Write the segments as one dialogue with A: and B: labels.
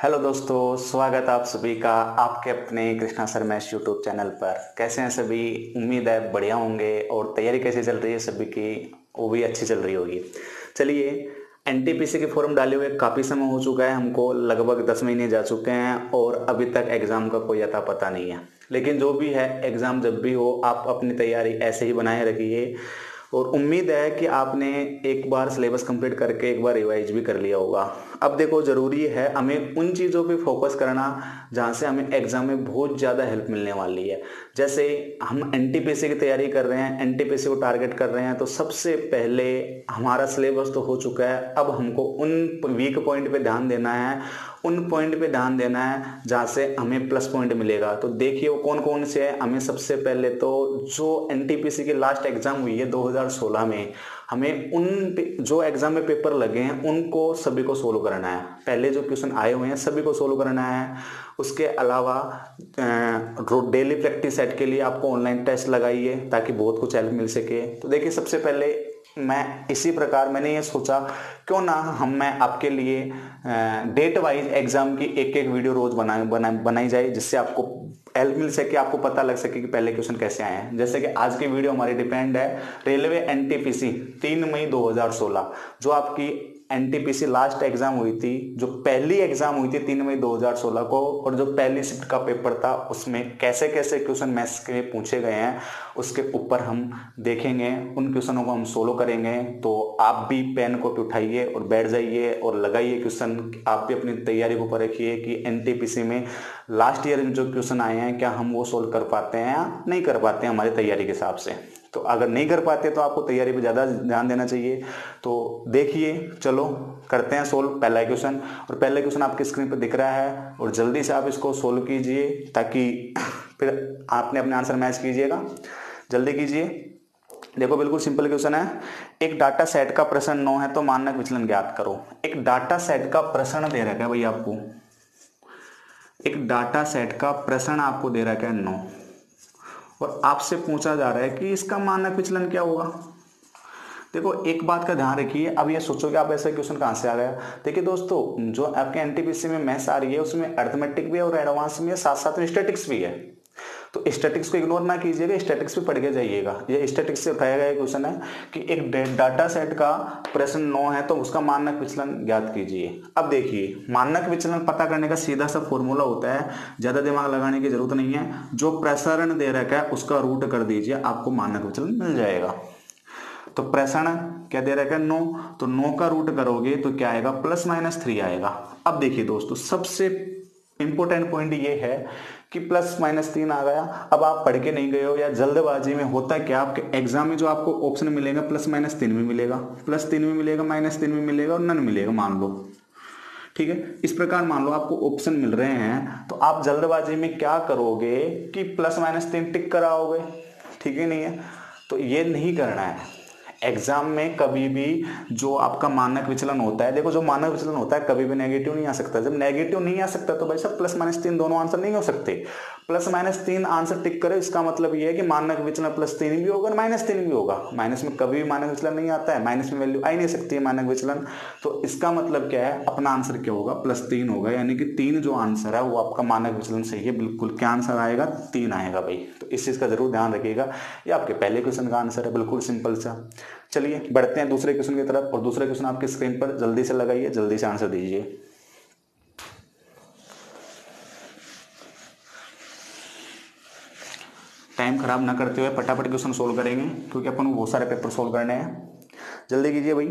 A: Hello दोस्तों, स्वागत आप सभी का आपके अपने कृष्णा शर्मेश यूट्यूब चैनल पर। कैसे हैं सभी? उम्मीद है बढ़िया होंगे और तैयारी कैसे चल रही है सभी की, वो भी अच्छी चल रही होगी। चलिए एनटीपीसी के फॉर्म डाले हुए काफ़ी समय हो चुका है, हमको लगभग दस महीने जा चुके हैं और अभी तक एग्ज़ाम का कोई अता पता नहीं है। लेकिन जो भी है एग्ज़ाम जब भी हो, आप अपनी तैयारी ऐसे ही बनाए रखिए। और उम्मीद है कि आपने एक बार सिलेबस कंप्लीट करके एक बार रिवाइज भी कर लिया होगा। अब देखो, ज़रूरी है हमें उन चीज़ों पे फोकस करना जहाँ से हमें एग्ज़ाम में बहुत ज़्यादा हेल्प मिलने वाली है। जैसे हम एन की तैयारी कर रहे हैं एन को टारगेट कर रहे हैं तो सबसे पहले हमारा सिलेबस तो हो चुका है। अब हमको उन वीक पॉइंट पे ध्यान देना है उन पॉइंट पे ध्यान देना है जहाँ से हमें प्लस पॉइंट मिलेगा। तो देखिए वो कौन कौन से है। हमें सबसे पहले तो जो एन की लास्ट एग्ज़ाम हुई है 2016 में, हमें उन जो एग्ज़ाम में पेपर लगे हैं, उनको सभी को सोल्व करना है। पहले जो क्वेश्चन आए हुए हैं, सभी को सोल्व करना है। उसके अलावा डेली प्रैक्टिस सेट के लिए आपको ऑनलाइन टेस्ट लगाइए ताकि बहुत कुछ हेल्प मिल सके। तो देखिए सबसे पहले मैं इसी प्रकार मैंने ये सोचा क्यों ना हम मैं आपके लिए डेट वाइज एग्ज़ाम की एक एक वीडियो रोज बना, बना बनाई जाए जिससे आपको हेल्प मिल सके आपको पता लग सके कि पहले क्वेश्चन कैसे आए हैं। जैसे कि आज की वीडियो हमारी डिपेंड है रेलवे एनटीपीसी तीन मई 2016 जो आपकी एनटीपीसी लास्ट एग्ज़ाम हुई थी, जो पहली एग्ज़ाम हुई थी तीन मई 2016 को, और जो पहली शिफ्ट का पेपर था, उसमें कैसे कैसे क्वेश्चन मैथ्स के पूछे गए हैं, उसके ऊपर हम देखेंगे। उन क्वेश्चनों को हम सोलो करेंगे तो आप भी पेन को उठाइए और बैठ जाइए और लगाइए क्वेश्चन आप भी अपनी तैयारी को ऊपर रखिए कि NTPC में लास्ट ईयर जो क्वेश्चन आए हैं, क्या हम वो सोल्व कर पाते हैं या नहीं कर पाते हैं हमारी तैयारी के हिसाब से। तो अगर नहीं कर पाते तो आपको तैयारी पर ज़्यादा ध्यान देना चाहिए। तो देखिए, चलो, करते हैं सोल्व पहला क्वेश्चन और पहला क्वेश्चन आपकी स्क्रीन पर दिख रहा है और जल्दी से आप इसको सोल्व कीजिए ताकि फिर आपने अपने आंसर मैच कीजिएगा। जल्दी कीजिए। देखो, बिल्कुल सिंपल क्वेश्चन है। एक डाटा सेट का प्रश्न नौ है तो मानक विचलन ज्ञात करो। एक डाटा सेट का प्रश्न दे रखा है भाई आपको। एक डाटा सेट का प्रश्न आपको दे रखा है नौ और आपसे पूछा जा रहा है कि इसका मानक विचलन क्या होगा? देखो, एक बात का ध्यान रखिए, अब ये सोचो कि आप ऐसा क्वेश्चन कहाँ से आ गया देखिए दोस्तों, जो आपके एनटीपीसी में मैथ्स आ रही है, उसमें अर्थमेटिक भी है और एडवांस में साथ साथ में स्टेटिक्स भी है। तो स्टैटिक्स को इग्नोर ना कीजिएगा स्टैटिक्स पे पढ़ के जाइएगा। ये स्टैटिक्स से उठाया गया क्वेश्चन है कि एक डाटा सेट का प्रश्न नौ है तो उसका मानक विचलन ज्ञात कीजिए। अब देखिए, मानक विचलन पता करने का सीधा सा फॉर्मूला होता है, ज़्यादा दिमाग लगाने की ज़रूरत नहीं है। जो प्रसारण दे रखा है, उसका रूट कर दीजिए, आपको मानक विचलन मिल जाएगा। तो प्रसारण क्या दे रखा है? नो। तो नो का रूट करोगे तो क्या आएगा? प्लस माइनस थ्री आएगा। अब देखिए दोस्तों, सबसे इंपॉर्टेंट पॉइंट ये है कि प्लस माइनस तीन आ गया। अब आप पढ़ के नहीं गए हो या जल्दबाजी में होता है क्या आपके एग्ज़ाम में जो आपको ऑप्शन मिलेगा प्लस माइनस तीन में मिलेगा। प्लस तीन में मिलेगा माइनस तीन में मिलेगा और नन मिलेगा, मान लो। ठीक है? इस प्रकार मान लो आपको ऑप्शन मिल रहे हैं तो आप जल्दबाजी में क्या करोगे कि प्लस माइनस तीन टिक कराओगे ठीक है नहीं है? तो ये नहीं करना है। एग्ज़ाम में कभी भी जो आपका मानक विचलन होता है, देखो जो मानक विचलन होता है, कभी भी नेगेटिव नहीं आ सकता। जब नेगेटिव नहीं आ सकता तो भाई साहब प्लस माइनस तीन दोनों आंसर नहीं हो सकते। प्लस माइनस तीन आंसर टिक करे, इसका मतलब ये है कि मानक विचलन प्लस तीन भी होगा माइनस तीन भी होगा। माइनस में कभी भी मानक विचलन नहीं आता है माइनस में वैल्यू आ ही नहीं सकती है मानक विचलन। तो इसका मतलब क्या है? अपना आंसर क्या होगा? प्लस तीन होगा। यानी कि तीन जो आंसर है, वो आपका मानक विचलन सही है बिल्कुल। क्या आंसर आएगा? तीन आएगा भाई। तो इस चीज़ का ज़रूर ध्यान रखिएगा। ये आपके पहले क्वेश्चन का आंसर है, बिल्कुल सिंपल सा। चलिए, बढ़ते हैं दूसरे क्वेश्चन की तरफ़ और दूसरे क्वेश्चन आपके स्क्रीन पर जल्दी से लगाइए, जल्दी से आंसर दीजिए। टाइम खराब ना करते हुए फटाफट क्वेश्चन सोल्व करेंगे, क्योंकि अपन को बहुत सारे पेपर सोल्व करने हैं। जल्दी कीजिए भाई।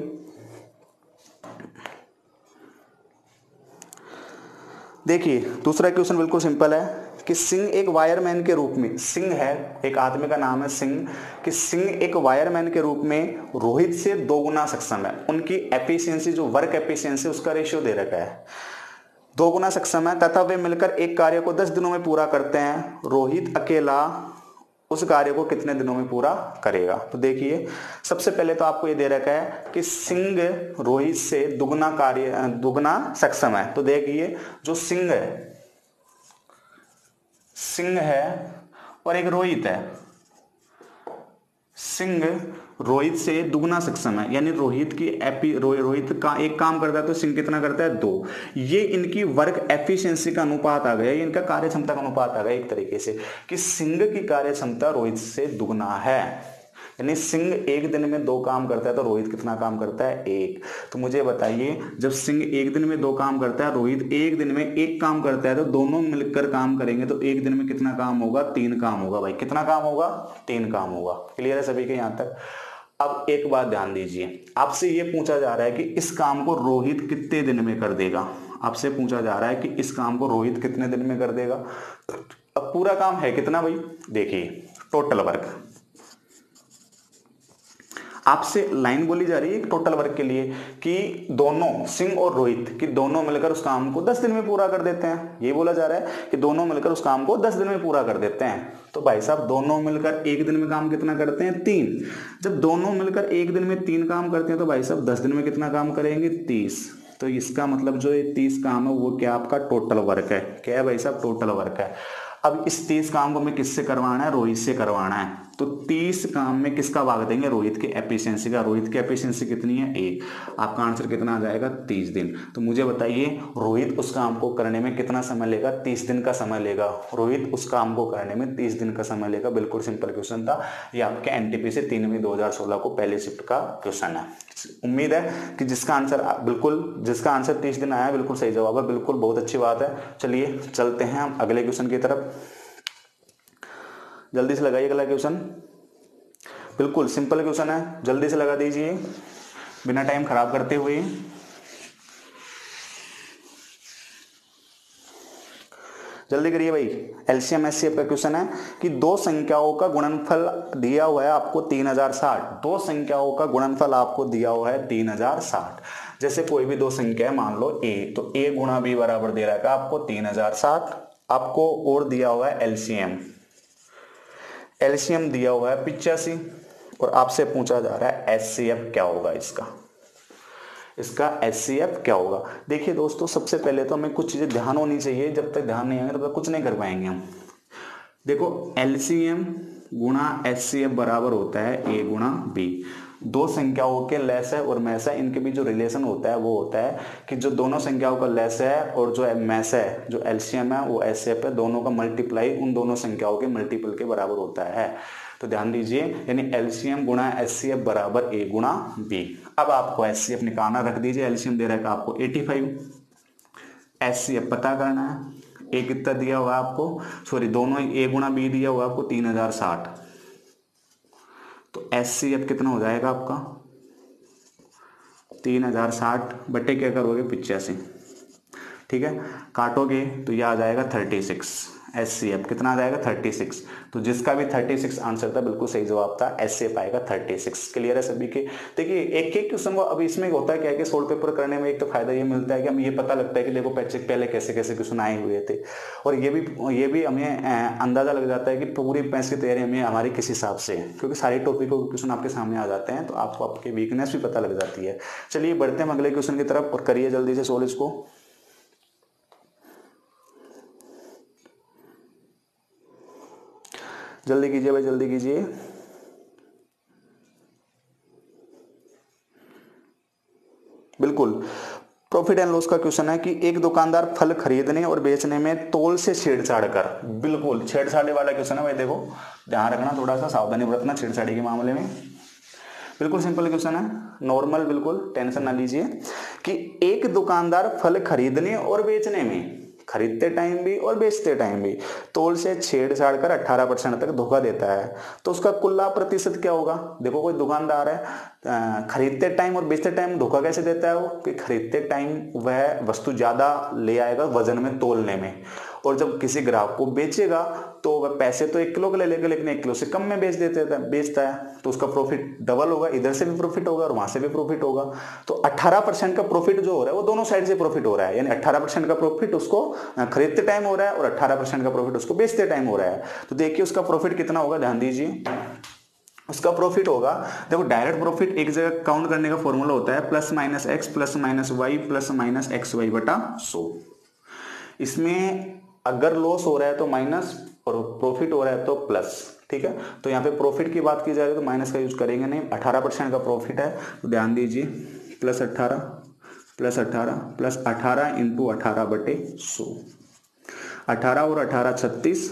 A: देखिए, दूसरा क्वेश्चन बिल्कुल सिंपल है। कि सिंह एक वायरमैन के रूप में, सिंह है, एक आदमी का नाम है सिंह, कि सिंह एक वायरमैन के रूप में रोहित से दो गुना सक्षम है। उनकी एफिशिएंसी जो वर्क एफिशिएंसी उसका रेशियो दे रखा है। दो गुना सक्षम है, तथा वे मिलकर एक कार्य को दस दिनों में पूरा करते हैं। रोहित अकेला उस कार्य को कितने दिनों में पूरा करेगा? तो देखिए, सबसे पहले तो आपको ये दे रखा है कि सिंह रोहित से दुगना कार्य, दुगना सक्षम है। तो देखिए, जो सिंह है सिंह है और एक रोहित है। सिंह रोहित से दुगना सक्षम है। यानी रोहित की एपी रो, रोहित का एक काम करता है तो सिंह कितना करता है? दो। ये इनकी वर्क एफिशिएंसी का अनुपात आ गया। इनका कार्य क्षमता का अनुपात आ गया एक तरीके से कि सिंह की कार्य क्षमता रोहित से दुगना है। यानी सिंह एक दिन में दो काम करता है तो रोहित कितना काम करता है? एक। तो मुझे बताइए, जब सिंह एक दिन में दो काम करता है, रोहित एक दिन में एक काम करता है तो दोनों मिलकर काम करेंगे तो एक दिन में कितना काम होगा? तीन काम होगा भाई। कितना काम होगा? तीन काम होगा। क्लियर है सभी के यहाँ तक? अब एक बात ध्यान दीजिए। आपसे ये पूछा जा रहा है कि इस काम को रोहित कितने दिन में कर देगा? आपसे पूछा जा रहा है कि इस काम को रोहित कितने दिन में कर देगा? अब पूरा काम है कितना भाई? देखिए टोटल वर्क आपसे लाइन बोली जा रही है टोटल वर्क के लिए कि दोनों, सिंह और रोहित, कि दोनों मिलकर उस काम को दस दिन में पूरा कर देते हैं। ये बोला जा रहा है कि दोनों मिलकर उस काम को दस दिन में पूरा कर देते हैं। तो भाई साहब, दोनों मिलकर एक दिन में काम कितना करते हैं? तीन। जब दोनों मिलकर एक दिन में तीन काम करते हैं तो भाई साहब, दस दिन में कितना काम करेंगे? तीस। तो इसका मतलब जो ये तीस काम है, वो क्या आपका टोटल वर्क है? क्या है भाई साहब टोटल वर्क है। अब इस तीस काम को हमें किससे करवाना है? रोहित से करवाना है। तो तीस काम में किसका भाग देंगे? रोहित की एफिशिएंसी का। रोहित की एफिशिएंसी कितनी है? एक। आपका आंसर कितना आ जाएगा? तीस दिन। तो मुझे बताइए, रोहित उस काम को करने में कितना समय लेगा? तीस दिन का समय लेगा। रोहित उस काम को करने में तीस दिन का समय लेगा। बिल्कुल सिंपल क्वेश्चन था। ये आपके एनटीपी से तीन मई दो को पहले शिफ्ट का क्वेश्चन है। उम्मीद है कि जिसका आंसर बिल्कुल, जिसका आंसर तीस दिन आया बिल्कुल सही जवाब है। बिल्कुल बहुत अच्छी बात है। चलिए, चलते हैं हम अगले क्वेश्चन की तरफ़। जल्दी से लगाइए अगला क्वेश्चन। बिल्कुल, सिंपल क्वेश्चन है। जल्दी से लगा दीजिए, बिना टाइम खराब करते हुए। जल्दी करिए भाई, एलसीएम एस का क्वेश्चन है कि दो संख्याओं का गुणनफल दिया हुआ है आपको तीन हज़ार साठ। दो संख्याओं का गुणनफल आपको दिया हुआ है तीन हज़ार साठ। जैसे कोई भी दो संख्या है, मान लो ए तो ए गुणा बी बराबर दे रहा है आपको तीन हज़ार साठ। आपको और दिया हुआ है एलसीएम। एलसीएम दिया हुआ है पिचासी और आपसे पूछा जा रहा है एस क्या होगा इसका? इसका एस क्या होगा? देखिए दोस्तों, सबसे पहले तो हमें कुछ चीज़ें ध्यान होनी चाहिए। जब तक ध्यान नहीं आएँगे, तब तक कुछ नहीं कर पाएँगे हम। देखो, एलसीएम गुणा एस बराबर होता है ए गुणा बी। दो संख्याओं के लेस है और मैस है, इनके बीच जो रिलेशन होता है वो होता है कि जो दोनों संख्याओं का लेस है और जो मैस है, जो एलसीएम है, वो एस है, दोनों का मल्टीप्लाई उन दोनों संख्याओं के मल्टीपल के बराबर होता है। तो ध्यान दीजिए, यानी एलसीएम गुणा एस सी एफ़ बराबर ए गुणा बी अब आपको एस सी एफ़ निकालना, रख दीजिए एलसीएम दे है आपको eighty five S C F पता करना है ए कितना दिया हुआ आपको? सॉरी दोनों ए गुणा बी दिया हुआ आपको तीन हज़ार साठ। तो एस सी एफ़ कितना हो जाएगा आपका? तीन हज़ार साठ बटे क्या करोगे? पिचासी ठीक है? काटोगे तो यह आ जाएगा thirty six S C F कितना आ जाएगा? थर्टी सिक्स तो जिसका भी थर्टी सिक्स आंसर था, बिल्कुल सही जवाब था एस सी एफ़ आएगा थर्टी सिक्स क्लियर है सभी के? देखिए एक एक क्वेश्चन को अभी इसमें होता है क्या कि सोल्ड पेपर करने में एक तो फ़ायदा ये मिलता है कि हमें ये पता लगता है कि देखो पैचेक पहले कैसे कैसे क्वेश्चन आए हुए थे। और ये भी ये भी हमें अंदाज़ा लग जाता है कि पूरी पैस की तैयारी हमें हमारी किस हिसाब से है, क्योंकि सारी टॉपिक क्वेश्चन आपके सामने आ जाते हैं तो आपको आपके वीकनेस भी पता लग जाती है। चलिए, बढ़ते हैं अगले क्वेश्चन की तरफ़ और करिए जल्दी से सोल्व इसको जल्दी कीजिए भाई, जल्दी कीजिए। बिल्कुल। प्रॉफिट एंड लॉस का क्वेश्चन है कि एक दुकानदार फल खरीदने और बेचने में तोल से छेड़छाड़ कर। बिल्कुल, छेड़छाड़ी वाला क्वेश्चन है भाई, देखो। ध्यान रखना थोड़ा सा सावधानी बरतना छेड़छाड़ी के मामले में। बिल्कुल सिंपल क्वेश्चन है। नॉर्मल बिल्कुल टेंशन ना लीजिए कि एक दुकानदार फल खरीदने और बेचने में खरीदते टाइम भी और बेचते टाइम भी। तोल से छेड़छाड़ कर 18 परसेंट तक धोखा देता है। तो उसका कुल लाभ प्रतिशत क्या होगा? देखो, कोई दुकानदार है खरीदते टाइम और बेचते टाइम धोखा कैसे देता है वो? कि खरीदते टाइम वह वस्तु ज़्यादा ले आएगा वज़न में तोलने में। और जब किसी ग्राहक को बेचेगा तो वह पैसे तो एक किलो के ले लेगा, लेकिन एक किलो से कम में बेच देते हैं, बेचता है तो उसका प्रॉफिट डबल होगा, इधर से भी प्रॉफिट होगा और वहाँ से भी प्रॉफिट होगा। तो 18 परसेंट का प्रॉफिट जो हो रहा है, वो दोनों साइड से प्रॉफिट हो रहा है। यानी 18 परसेंट का प्रॉफिट उसको खरीदते टाइम हो रहा है और 18 परसेंट का प्रॉफिट उसको बेचते टाइम हो रहा है। तो देखिए उसका प्रॉफिट कितना होगा, ध्यान दीजिए। उसका प्रॉफिट होगा, देखो डायरेक्ट प्रॉफिट एक जगह काउंट करने का फॉर्मूला होता है plus minus x plus minus y plus minus x y बटा सो। इसमें अगर लॉस हो रहा है तो माइनस और प्रॉफिट हो रहा है तो प्लस ठीक है? तो यहाँ पे प्रॉफिट की बात की जाए तो माइनस का यूज़ करेंगे नहीं, अठारह परसेंट का प्रॉफिट है तो ध्यान दीजिए प्लस अट्ठारह प्लस अट्ठारह प्लस अठारह इंटू अठारह बटे सो। अठारह और अठारह छत्तीस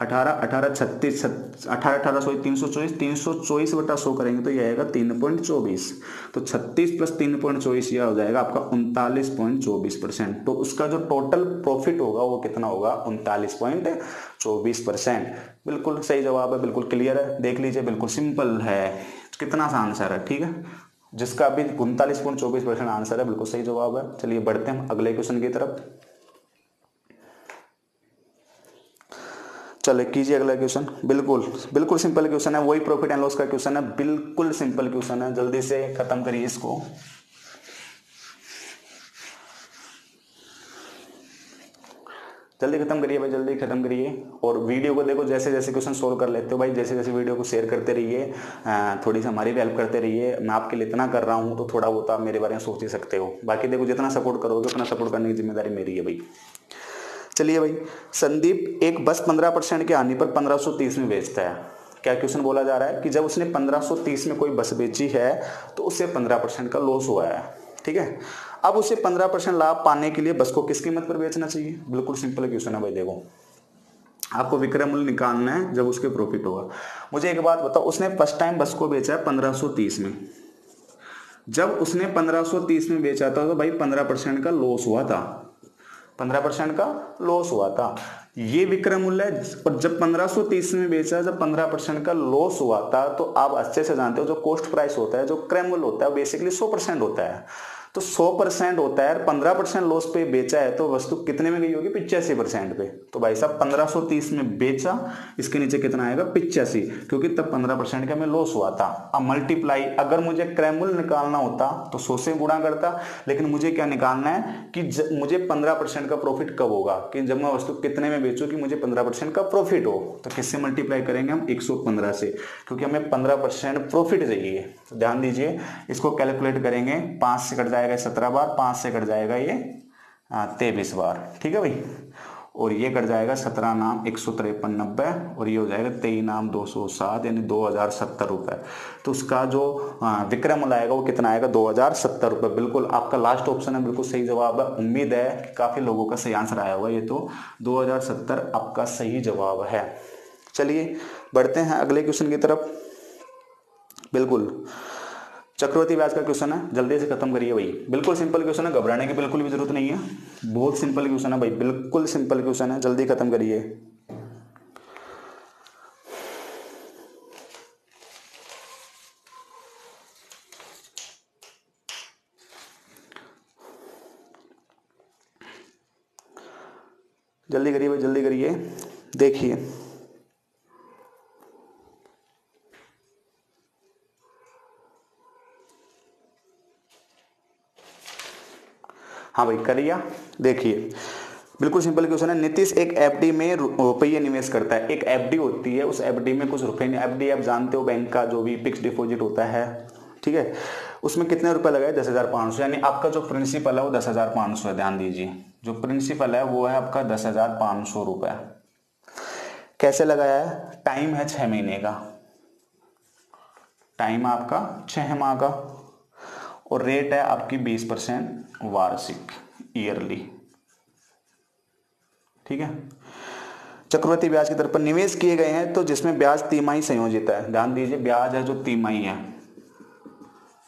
A: अठारह अठारह, छत्तीस अठारह अठारह सौ तीन सौ चौबीस, तीन सौ चौबीस बटा सौ करेंगे तो ये आएगा तीन पॉइंट चौबीस। तो छत्तीस प्लस तीन पॉइंट चौबीस यह हो जाएगा आपका उनतालीस पॉइंट चौबीस परसेंट। तो उसका जो टोटल प्रॉफिट होगा वो कितना होगा? उनतालीस पॉइंट चौबीस परसेंट। बिल्कुल सही जवाब है, बिल्कुल क्लियर है। देख लीजिए, बिल्कुल सिंपल है। कितना सा आंसर है, ठीक है? जिसका अभी उनतालीस पॉइंट चौबीस परसेंट आंसर है, बिल्कुल सही जवाब है। चलिए बढ़ते हैं अगले क्वेश्चन की तरफ़। चले कीजिए अगला क्वेश्चन बिल्कुल बिल्कुल सिंपल क्वेश्चन है, वही प्रॉफिट एंड लॉस का क्वेश्चन है, बिल्कुल सिंपल क्वेश्चन है। जल्दी से खत्म करिए इसको। जल्दी खत्म करिए भाई, जल्दी खत्म करिए। और वीडियो को देखो, जैसे जैसे क्वेश्चन सोल्व कर लेते हो भाई, जैसे जैसे वीडियो को शेयर करते रहिए थोड़ी सी हमारी भी हेल्प करते रहिए। मैं आपके लिए इतना कर रहा हूँ तो थोड़ा बहुत आप मेरे बारे में सोच ही सकते हो। बाकी देखो, जितना सपोर्ट करोगे, उतना सपोर्ट करने की ज़िम्मेदारी मेरी है भाई। चलिए भाई, संदीप एक बस पंद्रह परसेंट के आने पर पंद्रह सौ तीस में बेचता है। क्या क्वेश्चन बोला जा रहा है कि जब उसने पंद्रह सौ तीस में कोई बस बेची है तो उसे पंद्रह परसेंट का लॉस हुआ है, ठीक है? अब उसे पंद्रह परसेंट लाभ पाने के लिए बस को किस कीमत पर बेचना चाहिए? बिल्कुल सिंपल क्वेश्चन है भाई, देखो। आपको विक्रय मूल्य निकालना है, जब उसके प्रॉफिट होगा। मुझे एक बात बताओ, उसने फ़र्स्ट टाइम बस को बेचा है पंद्रह में। जब उसने 1530 में बेचा था तो भाई 15 परसेंट का लॉस हुआ था। पंद्रह परसेंट का लॉस हुआ था। ये विक्रय मूल्य और जब 1530 में बेचा, जब 15 परसेंट का लॉस हुआ था तो आप अच्छे से जानते हो जो कॉस्ट प्राइस होता है, जो क्रय मूल्य होता है बेसिकली 100 परसेंट होता है। तो 100 परसेंट होता है पंद्रह परसेंट लॉस पे बेचा है तो वस्तु कितने में गई होगी? पिचासी परसेंट पे। तो भाई साहब 1530 में बेचा इसके नीचे कितना आएगा? पिचासी। क्योंकि तब 15 परसेंट का में लॉस हुआ था। अब मल्टीप्लाई अगर मुझे क्रैमुल निकालना होता तो सौ से गुणा करता। लेकिन मुझे क्या निकालना है कि ज, मुझे पंद्रह का प्रॉफिट कब होगा? कि जब मैं वस्तु कितने में बेचू कि मुझे पंद्रह का प्रॉफिट हो? तो किससे मल्टीप्लाई करेंगे हम? एक सौ पंद्रह से। क्योंकि हमें पंद्रह प्रॉफिट चाहिए। तो ध्यान दीजिए इसको कैलकुलेट करेंगे पाँच से कट जाएगा सत्रह बार, पाँच से कट जाएगा ये तेईस बार, ठीक है भाई? और ये कट जाएगा सत्रह नाम एक सौ तिरपन नब्बे, और ये हो जाएगा तेईस नाम दो सौ सात, यानी दो हज़ार सत्तर रुपए। तो उसका जो विक्रय मूल्य आएगा वो कितना आएगा? दो हज़ार सत्तर रुपए। बिल्कुल आपका लास्ट ऑप्शन है, बिल्कुल सही जवाब है। उम्मीद है काफ़ी लोगों का सही आंसर आया हुआ ये तो। दो हज़ार सत्तर आपका सही जवाब है। चलिए, बढ़ते हैं अगले क्वेश्चन की तरफ़। बिल्कुल। चक्रवर्ती ब्याज का क्वेश्चन है। जल्दी से खत्म करिए भाई। बिल्कुल सिंपल क्वेश्चन है। घबराने की बिल्कुल भी ज़रूरत नहीं है। बहुत सिंपल क्वेश्चन है भाई। बिल्कुल सिंपल क्वेश्चन है। जल्दी खत्म करिए। जल्दी करिए भाई, जल्दी करिए। देखिए। हाँ भाई, करिया। देखिए, बिल्कुल सिंपल क्वेश्चन है। नीतीश एक एफडी में रुपये निवेश करता है। एक एफडी होती है, उस एफडी में कुछ रुपए एफडी आप जानते हो बैंक का जो भी फिक्स डिपॉजिट होता है, ठीक है? उसमें कितने रुपए लगाए? दस हज़ार पाँच सौ। यानी आपका जो प्रिंसिपल है, वो दस हज़ार पाँच सौ है, ध्यान दीजिए। जो प्रिंसिपल है, वो है आपका दस हज़ार पाँच सौ रुपए कैसे लगाया है? टाइम है छह महीने का। टाइम आपका छह माह का। और रेट है आपकी बीस परसेंट वार्षिक ईयरली ठीक है? चक्रवर्ती ब्याज की तरफ़ पर निवेश किए गए हैं तो जिसमें ब्याज तिमाही संयोजित है। ध्यान दीजिए, ब्याज है जो तिमाही है।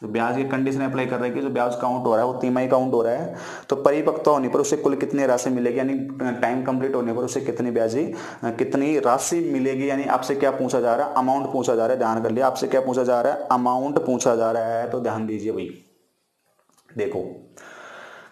A: जो ब्याज की कंडीशन अप्लाई कर रहे हैं जो ब्याज काउंट हो रहा है, वो तिमाही काउंट हो रहा है तो परिपक्वता होने पर उसे कुल कितनी राशि मिलेगी, यानी टाइम कंप्लीट होने पर उसे कितनी ब्याजी कितनी राशि मिलेगी, यानी आपसे क्या पूछा जा रहा है अमाउंट पूछा जा रहा है, ध्यान कर लिया, आपसे क्या पूछा जा रहा है अमाउंट पूछा जा रहा है तो ध्यान दीजिए भाई। देखो।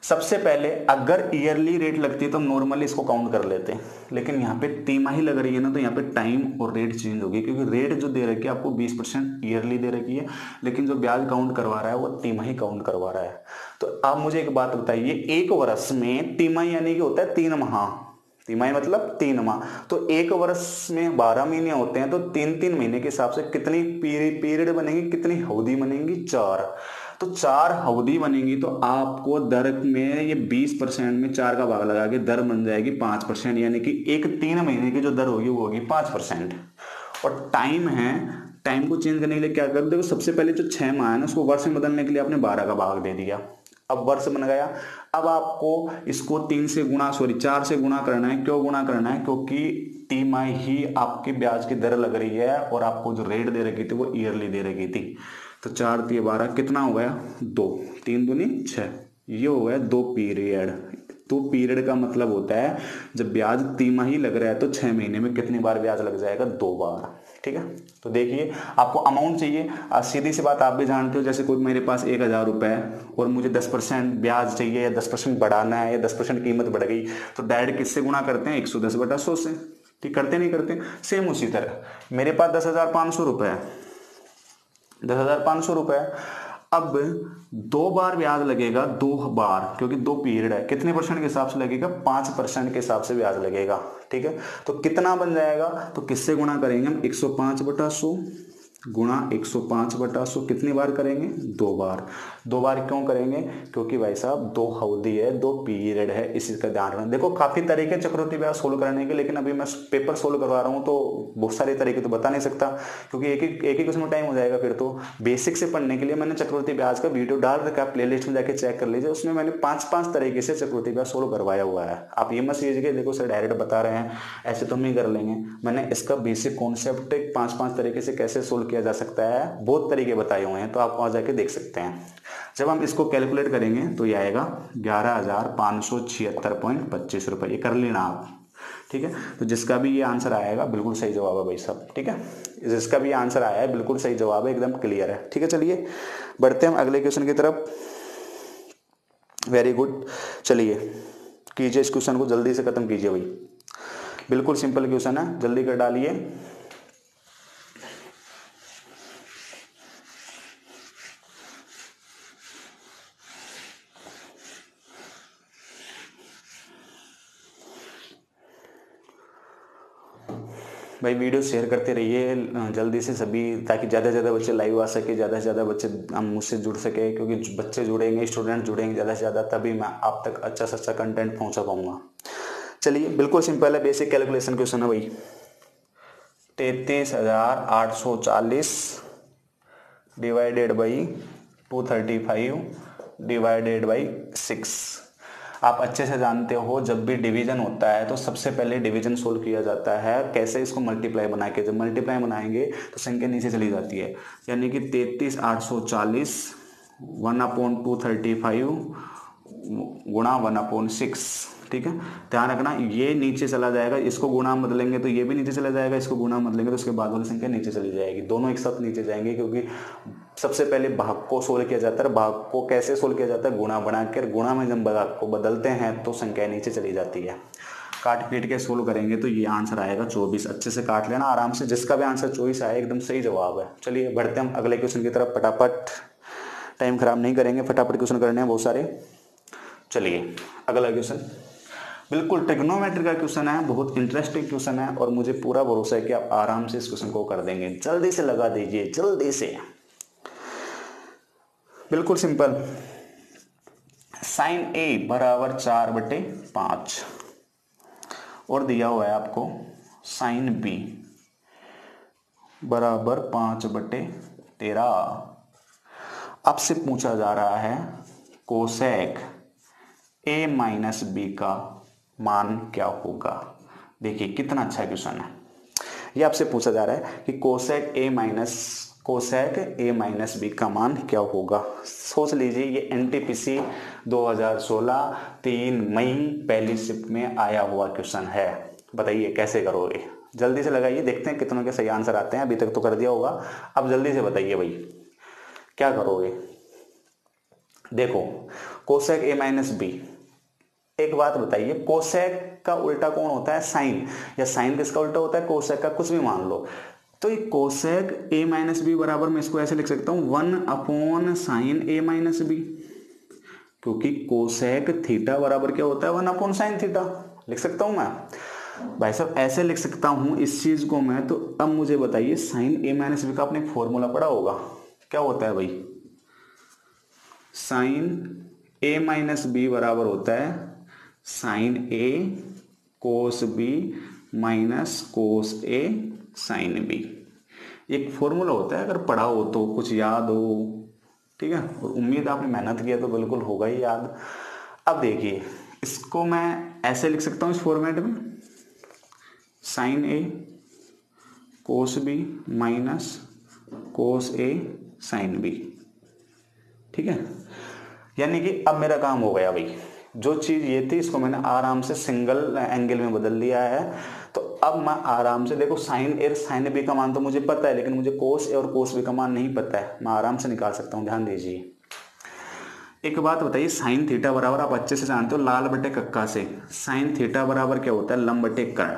A: सबसे पहले अगर ईयरली रेट लगती है तो नॉर्मली इसको काउंट कर लेते हैं। लेकिन यहाँ पे तिमाही लग रही है ना तो यहाँ पे टाइम और रेट चेंज होगी, क्योंकि रेट जो दे रखी है आपको 20 परसेंट ईयरली दे रखी है, लेकिन जो ब्याज काउंट करवा रहा है वो तिमाही काउंट करवा रहा है। तो आप मुझे एक बात बताइए, एक वर्ष में तिमाही यानी कि होता है तीन माह। तिमाही मतलब तीन माह। तो एक वर्ष में बारह महीने होते हैं तो तीन तीन महीने के हिसाब से कितनी पीरियड बनेगी, कितनी हौदी बनेगी? चार। तो चार अवधि बनेगी तो आपको दर में ये बीस परसेंट में चार का भाग लगा के दर बन जाएगी पाँच परसेंट, यानी कि एक तीन महीने की जो दर होगी, वो होगी पाँच परसेंट। और टाइम है, टाइम को चेंज करने के लिए क्या कर? देखो, सबसे पहले जो छह माह है ना, उसको वर्ष में बदलने के लिए आपने बारह का भाग दे दिया। अब वर्ष बन गया। अब आपको इसको तीन से गुणा सॉरी चार से गुणा करना है। क्यों गुणा करना है? क्योंकि तीन तिमाही ही आपकी ब्याज की दर लग रही है और आपको जो रेट दे रखी थी, वो ईयरली दे रखी थी। तो चार तीन बारह, कितना हो गया? दो। तीन दूनी छह। ये हो गया दो पीरियड। तो पीरियड का मतलब होता है, जब ब्याज तिमाही लग रहा है तो छह महीने में कितनी बार ब्याज लग जाएगा? दो बार। ठीक है? तो देखिए, आपको अमाउंट चाहिए। सीधी सी बात आप भी जानते हो, जैसे कोई मेरे पास एक हज़ार रुपए है, और मुझे दस परसेंट ब्याज चाहिए, या दस परसेंट बढ़ाना है, या दस परसेंट कीमत बढ़ गई तो डायरेक्ट किससे गुणा करते हैं? एक सौ दस बटा सौ से। ठीक, करते नहीं करते? सेम उसी तरह। मेरे पास दस हज़ार पाँच सौ रुपये है। दस हज़ार पाँच सौ रुपए। अब दो बार ब्याज लगेगा, दो बार, क्योंकि दो पीरियड है। कितने परसेंट के हिसाब से लगेगा? पाँच परसेंट के हिसाब से ब्याज लगेगा, ठीक है? तो कितना बन जाएगा? तो किससे गुणा करेंगे हम? 105 बटा सौ। गुणा 105 बटा सौ कितनी बार करेंगे? दो बार। दो बार क्यों करेंगे? क्योंकि भाई साहब, दो अवधि है, दो पीरियड है, इसी का ध्यान रखना। देखो, काफ़ी तरीके चक्रवर्ती ब्याज सोल्व करने के, लेकिन अभी मैं पेपर सोल्व करवा रहा हूँ तो बहुत सारे तरीके तो बता नहीं सकता, क्योंकि एक ही एक ही क्वेश्चन में टाइम हो जाएगा फिर तो। बेसिक से पढ़ने के लिए मैंने चक्रवर्ती ब्याज का वीडियो डाल रखा है प्ले में जाकर चेक कर लीजिए, उसमें मैंने पाँच पाँच तरीके से चक्रवर्ती ब्याज सोल्व करवाया हुआ है। आप ये मत सीजिए देखो, सर डायरेक्ट बता रहे हैं, ऐसे तो हम ही कर लेंगे। मैंने इसका बेसिक कॉन्सेप्ट पाँच पाँच तरीके से कैसे सोल्व किया जा सकता है, बहुत तरीके बताए हुए हैं तो आप वहाँ जाके देख सकते हैं। जब हम इसको कैलकुलेट करेंगे तो ये आएगा ग्यारह रुपये ये कर लेना आप ठीक है? तो जिसका भी ये आंसर आएगा, बिल्कुल सही जवाब है भाई साहब। ठीक है? जिसका भी आंसर आया है, बिल्कुल सही जवाब है, एकदम क्लियर है। ठीक है, चलिए, बढ़ते हैं हम अगले क्वेश्चन की तरफ़। वेरी गुड चलिए, कीजिए इस क्वेश्चन को, जल्दी से खत्म कीजिए भाई। बिल्कुल सिंपल क्वेश्चन है, जल्दी कर डालिए। भाई वीडियो शेयर करते रहिए जल्दी से सभी, ताकि ज़्यादा से ज़्यादा बच्चे लाइव आ सके ज़्यादा से ज़्यादा बच्चे हम मुझसे जुड़ सके, क्योंकि बच्चे जुड़ेंगे स्टूडेंट जुड़ेंगे ज़्यादा से ज़्यादा तभी मैं आप तक अच्छा से अच्छा कंटेंट पहुँचा पाऊँगा। चलिए, बिल्कुल सिंपल है बेसिक कैलकुलेशन क्वेश्चन है भाई। तैतीस हज़ार आठ सौ चालीस divided by two thirty five divided by six आप अच्छे से जानते हो, जब भी डिवीज़न होता है तो सबसे पहले डिवीज़न सोल्व किया जाता है, कैसे इसको मल्टीप्लाई बना के, जब मल्टीप्लाई बनाएँगे तो संख्या नीचे चली जाती है। यानी कि तैतीस, आठ सौ चालीस, one upon two thirty five, गुणा वन अपॉन सिक्स, ठीक है? ध्यान रखना, ये नीचे चला जाएगा, इसको गुणा बदलेंगे तो ये भी नीचे चला जाएगा, इसको गुणा बदलेंगे तो उसके बाद वाली संख्या नीचे चली जाएगी। दोनों एक साथ नीचे जाएँगे, क्योंकि सबसे पहले भाग को सोल्व किया जाता है भाग को कैसे सोल्व किया जाता है? गुणा बनाकर। गुणा में जब भाग को बदलते हैं तो संख्या नीचे चली जाती है। काट पीट के सोल्व करेंगे तो ये आंसर आएगा चौबीस। अच्छे से काट लेना, आराम से। जिसका भी आंसर चौबीस आया एकदम सही जवाब है। चलिए, बढ़ते हम अगले क्वेश्चन की तरफ़। फटाफट। टाइम खराब नहीं करेंगे, फटाफट क्वेश्चन करने हैं बहुत सारे। चलिए, अगला क्वेश्चन। बिल्कुल टेक्नोमेट्री का क्वेश्चन है, बहुत इंटरेस्टिंग क्वेश्चन है और मुझे पूरा भरोसा है कि आप आराम से इस क्वेश्चन को कर देंगे। जल्दी से लगा दीजिए, जल्दी से। बिल्कुल सिंपल। साइन ए बराबर चार बटे पाँच। और दिया हुआ है आपको साइन बी बराबर पाँच बटे तेरह। आपसे पूछा जा रहा है कोसेक ए माइनस बी का मान क्या होगा? देखिए, कितना अच्छा क्वेश्चन है। ये आपसे पूछा जा रहा है कि cosec A minus cosec A minus B का मान क्या होगा? सोच लीजिए, ये एन टी पी सी दो हज़ार सोलह तीन मई पहली शिफ्ट में आया हुआ क्वेश्चन है। बताइए, कैसे करोगे? जल्दी से लगाइए, देखते हैं कितनों के सही आंसर आते हैं। अभी तक तो कर दिया होगा। अब जल्दी से बताइए भाई, क्या करोगे? देखो कोसेक ए माइनस बी एक बात बताइए कोसेक का उल्टा कौन होता है? साइन या साइन किसका उल्टा होता है? कोसेक का कुछ भी मान लो। तो ये कोसेक ए माइनस बी बराबर मैं इसको ऐसे लिख सकता हूँ one upon sine A minus B क्योंकि कोसेक थीटा बराबर क्या होता है? वन अपॉन साइन थीटा लिख सकता हूँ मैं? भाई साहब, ऐसे लिख सकता हूँ इस चीज़ को मैं तो अब मुझे बताइए साइन ए माइनस बी का आपने फॉर्मूला पढ़ा होगा? क्या होता है भाई? साइन ए माइनस बी बराबर होता है sine A cos B minus cos A sine B एक फॉर्मूला होता है, अगर पढ़ा हो तो कुछ याद हो, ठीक है? और उम्मीद आपने मेहनत किया तो बिल्कुल होगा ही याद। अब देखिए, इसको मैं ऐसे लिख सकता हूँ इस फॉर्मेट में। Sine A cos B minus cos A sine B ठीक है? यानी कि अब मेरा काम हो गया भाई। जो चीज़ ये थी, इसको मैंने आराम से सिंगल एंगल में बदल दिया है। तो अब मैं आराम से, देखो साइन ए साइन बी का मान तो मुझे पता है, लेकिन मुझे कोस ए और कोस बी का मान नहीं पता है। मैं आराम से निकाल सकता हूँ, ध्यान दीजिए। एक बात बताइए साइन थीटा बराबर आप अच्छे से जानते हो, लाल बटे कक्का से। साइन थीटा बराबर क्या होता है? लंब बटे कर्ण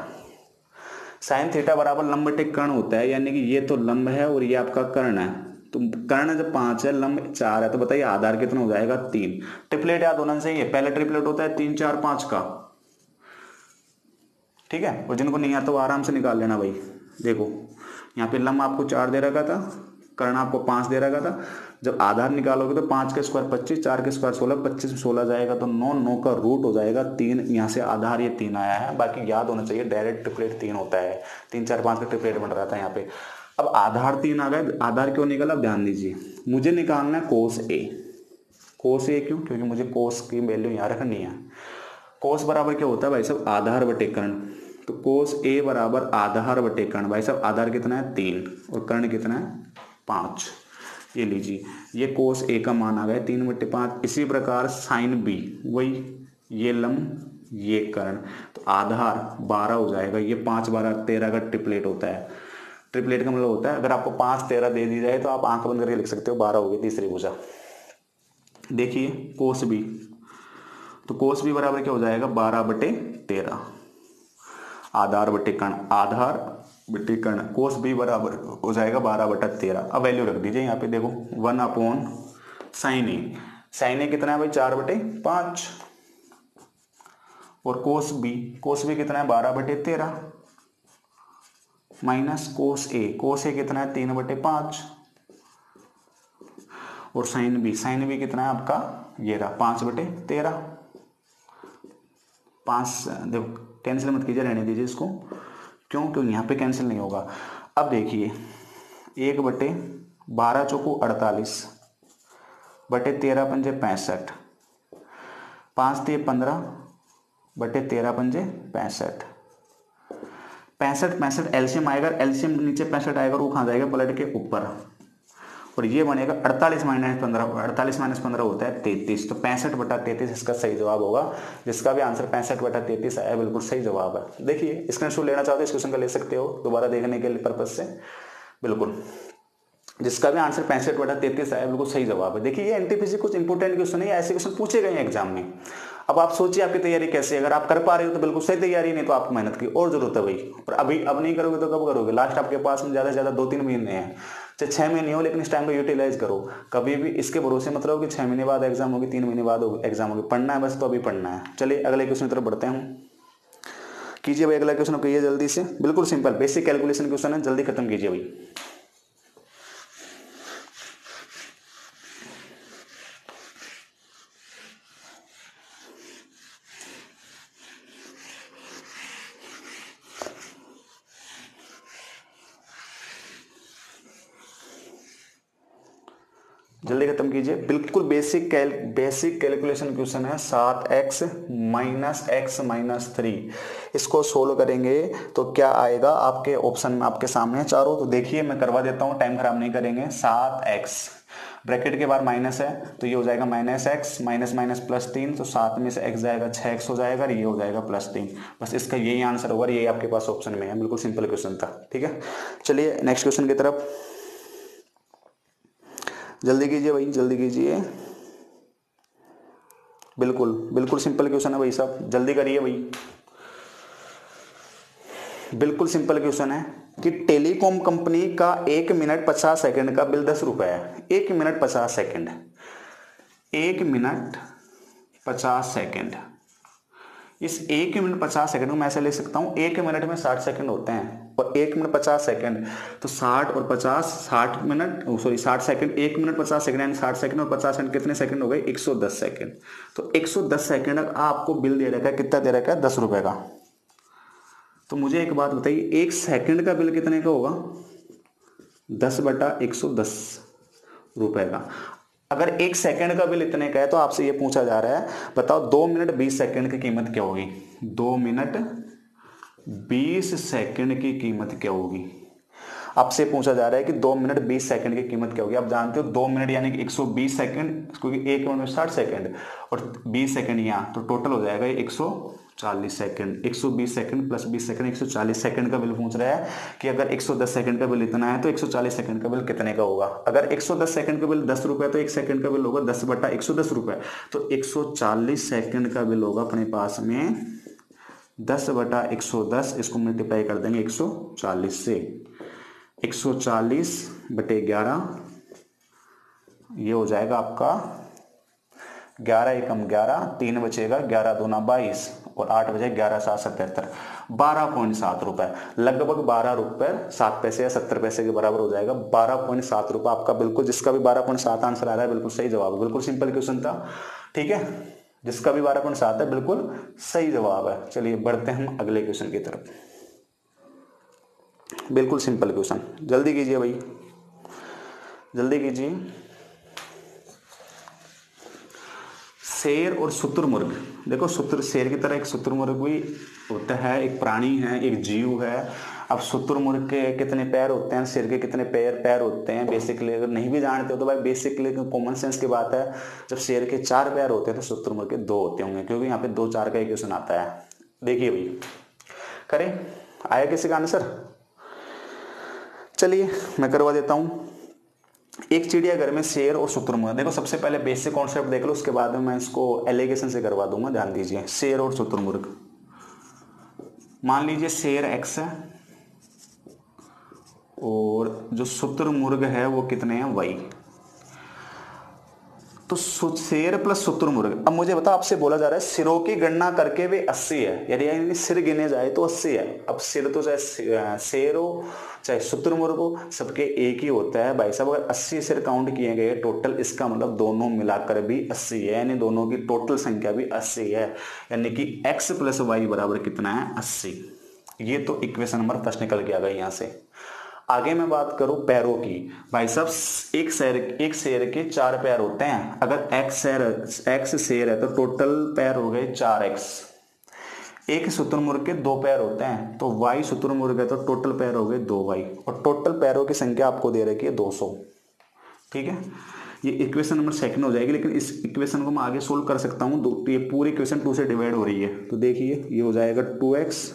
A: साइन थीटा बराबर लंब बटे कर्ण होता है, यानी कि ये तो लंब है और ये आपका कर्ण है। तो कर्ण जब पाँच है, लंब चार है तो बताइए आधार कितना हो जाएगा? तीन। ट्रिपलेट याद होना चाहिए, पहले ट्रिपलेट होता है तीन, चार, पाँच का। ठीक है? और जिनको नहीं आता वो आराम से निकाल लेना भाई। देखो, यहाँ पे लंब आपको चार दे रखा था, कर्ण आपको पाँच दे रखा था। जब आधार निकालोगे तो पाँच के स्क्वायर पच्चीस, चार के स्क्वायर सोलह, पच्चीस में सोलह जाएगा तो नौ नौ का रूट हो जाएगा, तीन, यहाँ से आधार ये तीन आया है। बाकी याद होना चाहिए डायरेक्ट ट्रिपलेट तीन होता है। तीन, चार, पाँच का ट्रिपलेट बन रहा था यहाँ पे। अब आधार तीन आ गए आधार क्यों निकला? अब ध्यान दीजिए। मुझे निकालना है कोस ए कोस ए क्यों? क्योंकि मुझे कोस की वैल्यू यहाँ रखनी है। कोस बराबर क्या होता है भाई साहब? आधार बटे कर्ण। तो कोस ए बराबर आधार बटे कर्ण। भाई साहब, आधार कितना है? तीन। और कर्ण कितना है? पाँच। ये लीजिए। ये कोस ए का मान आ गया तीन बटे पाँच। इसी प्रकार साइन बी, वही, ये लम ये कर्ण। तो आधार बारह हो जाएगा। ये पाँच बारह तेरह का ट्रिपलेट होता है। ट्रिपलेट का मतलब होता है, अगर आपको पाँच तेरह दे दी जाए तो आप आँख बंद करके लिख सकते हो, बारह हो गई, तीसरी भुजा। देखिए, कोस बी। तो कोस बी बराबर क्या हो जाएगा? बारह बटे तेरह। आधार बटे कर्ण आधार बटे कर्ण कोस बी बराबर हो जाएगा बारह बटा तेरह। अब वैल्यू रख दीजिए यहाँ पे, देखो one upon sine A sine A कितना है भाई? चार बटे पाँच। और कोस बी कोस बी कितना है? बारह बटे तेरह। माइनस कोस ए कोस ए कितना है? तीन बटे पाँच। और साइन बी साइन बी कितना है आपका? ये रहा, पाँच बटे तेरह। पाँच, देखो कैंसिल मत कीजिए, रहने दीजिए इसको। क्यों? क्यों यहाँ पे कैंसिल नहीं होगा। अब देखिए, एक बटे बारह चौको अड़तालीस, बटे तेरह पंजे पैंसठ, पाँच ते पंद्रह, बटे तेरह पंजे पैंसठ। पैंसठ पैंसठ, एल्शियम आएगा, एल्शियम नीचे पैंसठ आएगा वो कहाँ जाएगा, पलट के ऊपर। और ये बनेगा अड़तालीस माइनस पंद्रह, अड़तालीस माइनस पंद्रह होता है तैतीस तो पैंसठ बटा तैतीस इसका सही जवाब होगा। जिसका भी आंसर पैंसठ बटा तैतीस आया, बिल्कुल सही जवाब है। देखिए स्क्रीन शॉट लेना चाहते हो, इस क्वेश्चन का ले सकते हो, दोबारा देखने के लिए पर्पज से। बिल्कुल। जिसका भी आंसर पैंसठ बटा तैतीस आया, बिल्कुल सही जवाब है। देखिए, ये एनटीपीसी कुछ इंपोर्टेंट क्वेश्चन है ऐसे क्वेश्चन पूछे गए हैं एग्ज़ाम में। अब आप सोचिए, आपकी तैयारी कैसे है? अगर आप कर पा रहे हो तो बिल्कुल सही तैयारी, नहीं तो आपको मेहनत की और ज़रूरत है भाई। और अभी, अब नहीं करोगे तो कब करोगे? लास्ट आपके पास में ज़्यादा से ज़्यादा दो तीन महीने हैं। चाहे छह महीने हो, लेकिन इस टाइम को यूटिलाइज करो। कभी भी इसके भरोसे मत रहो कि छह महीने बाद एग्ज़ाम होगी, तीन महीने बाद एग्ज़ाम होगी। पढ़ना है बस तो अभी पढ़ना है। चलिए, अगले क्वेश्चन की तरफ़ बढ़ते हैं कीजिए भाई, अगला क्वेश्चन कहिए जल्दी से। बिल्कुल सिंपल बेसिक कैलकुलेशन क्वेश्चन है, जल्दी खत्म कीजिए भाई जल्दी खत्म कीजिए बिल्कुल basic cal basic calculation question है, सात x minus x minus three इसको सोल्व करेंगे तो क्या आएगा आपके ऑप्शन में, आपके सामने चारों? तो देखिए, मैं करवा देता हूँ टाइम खराब नहीं करेंगे। सात एक्स ब्रैकेट के बाद माइनस है तो ये हो जाएगा minus x minus minus plus तीन तो सात में से एक्स जाएगा छः एक्स हो जाएगा ये हो जाएगा प्लस तीन. बस इसका यही आंसर होगा यही आपके पास ऑप्शन में है। बिल्कुल सिंपल क्वेश्चन था, ठीक है? चलिए नेक्स्ट क्वेश्चन की तरफ़। जल्दी कीजिए भाई, जल्दी कीजिए। बिल्कुल बिल्कुल सिंपल क्वेश्चन है भाई साहब। जल्दी करिए भाई। बिल्कुल सिंपल क्वेश्चन है कि टेलीकॉम कंपनी का एक मिनट पचास सेकंड का बिल दस रुपए है। एक मिनट पचास सेकंड एक मिनट पचास सेकंड इस एक मिनट पचास सेकंड को मैं ऐसे ले सकता हूँ, एक मिनट में साठ सेकंड होते हैं, और एक मिनट पचास सेकंड। तो साठ और पचास, साठ मिनट सॉरी साठ सेकंड, एक मिनट पचास सेकंड यानी साठ सेकंड और पचास सेकंड, कितने सेकंड हो गए? एक सौ दस सेकंड। तो एक सौ दस सेकंड आपको बिल दे रखा है, कितना दे रखा है? दस रुपए का। तो मुझे एक बात बताइए, एक सेकंड का बिल कितने का होगा? दस बटा एक सौ दस रुपए का। अगर एक सेकंड का बिल इतने का है तो आपसे ये पूछा जा रहा है, बताओ दो मिनट बीस सेकंड की कीमत क्या होगी? दो मिनट बीस सेकंड की कीमत क्या होगी? आपसे पूछा जा रहा है कि दो मिनट बीस सेकंड की कीमत क्या होगी। आप जानते हो दो मिनट यानी कि एक सौ बीस सेकंड, क्योंकि एक मिनट में साठ सेकंड, और बीस सेकंड यहाँ तो टोटल हो जाएगा एक सौ चालीस second 120 second plus 20 second 140 second का बिल पूछ रहा है कि अगर 110 सेकंड का बिल इतना है तो 140 सेकंड का बिल कितने का होगा अगर 110 सेकंड का बिल दस रुपए तो एक सेकंड का बिल होगा दस बटा एक सौ दस रुपए तो 140 सेकंड का बिल होगा अपने पास में दस बटा एक सौ दस इसको मल्टीप्लाई कर देंगे एक सौ चालीस से एक सौ चालीस बटे ग्यारह ये हो जाएगा आपका ग्यारह एकम ग्यारह तीन बचेगा ग्यारह दूना बाईस और आठ बजे ग्यारह सात सतहत्तर। बारह पॉइंट सात रुपए। लगभग बारह रुपए, सात पैसे या सत्तर पैसे के बराबर हो जाएगा। बारह पॉइंट सात रुपए आपका बिल्कुल, जिसका भी बारह पॉइंट सात आंसर आ रहा है, बिल्कुल सही जवाब है। बिल्कुल सिंपल क्वेश्चन था। ठीक है? जिसका भी बारह पॉइंट सात है, बिल्कुल सही जवाब है। चलिए बढ़ते हैं हम अगले क्वेश्चन की तरफ़। बिल्कुल सिंपल क्वेश्चन। जल्दी कीजिए भाई। जल्दी कीजिए। शेर और शुतुरमुर्ग देखो शुत्र शेर की तरह एक शुतुरमुर्ग भी होता है, एक प्राणी है, एक जीव है। अब शुतुरमुर्ग के कितने पैर होते हैं, शेर के कितने पैर पैर होते हैं बेसिकली अगर नहीं भी जानते हो तो भाई बेसिकली कॉमन सेंस की बात है। जब शेर के चार पैर होते हैं तो शुतुरमुर्ग के दो होते होंगे, क्योंकि यहाँ पे दो चार का क्वेश्चन आता है। देखिए भाई करें? आया किसी का आंसर चलिए, मैं करवा देता हूँ। एक चिड़ियाघर में शेर और शुतुरमुर्ग देखो, सबसे पहले बेसिक कॉन्सेप्ट देख लो, उसके बाद में मैं इसको एलिगेशन से करवा दूँगा, ध्यान दीजिए। शेर और शुतुरमुर्ग मान लीजिए शेर एक्स है, और जो शुतुरमुर्ग है, वो कितने हैं? वाई तो शेर प्लस शुतुरमुर्ग। अब मुझे बता आपसे बोला जा रहा है, सिरों की गणना करके भी अस्सी है। यदि यानी सिर गिने जाए तो अस्सी है। अब सिर तो चाहे शेर हो, चाहे शुतुरमुर्ग हो, सबके एक ही होता है। भाई साहब, अगर अस्सी सिर काउंट किए गए टोटल इसका मतलब दोनों मिलाकर भी अस्सी है। यानी दोनों की टोटल संख्या भी अस्सी है। यानी कि एक्स प्लस वाई बराबर कितना है? अस्सी। ये तो इक्वेशन नंबर फ़र्स्ट निकल के आ गया यहाँ से। आगे मैं बात करूँ पैरों की। भाई साहब, एक शेर एक शेर के चार पैर होते हैं। अगर एक्स शेर एक्स शेर है तो टोटल पैर हो गए चार एक्स एक शुतुरमुर्ग के दो पैर होते हैं तो वाई शुतुरमुर्ग है तो टोटल पैर हो गए दो वाई और टोटल पैरों की संख्या आपको दे रखी है दो सौ। ठीक है? ये इक्वेशन नंबर सेकंड हो जाएगी, लेकिन इस इक्वेशन को मैं आगे सोल्व कर सकता हूँ। तो ये पूरी इक्वेशन टू से डिवाइड हो रही है। तो देखिए, ये हो जाएगा टू एक्स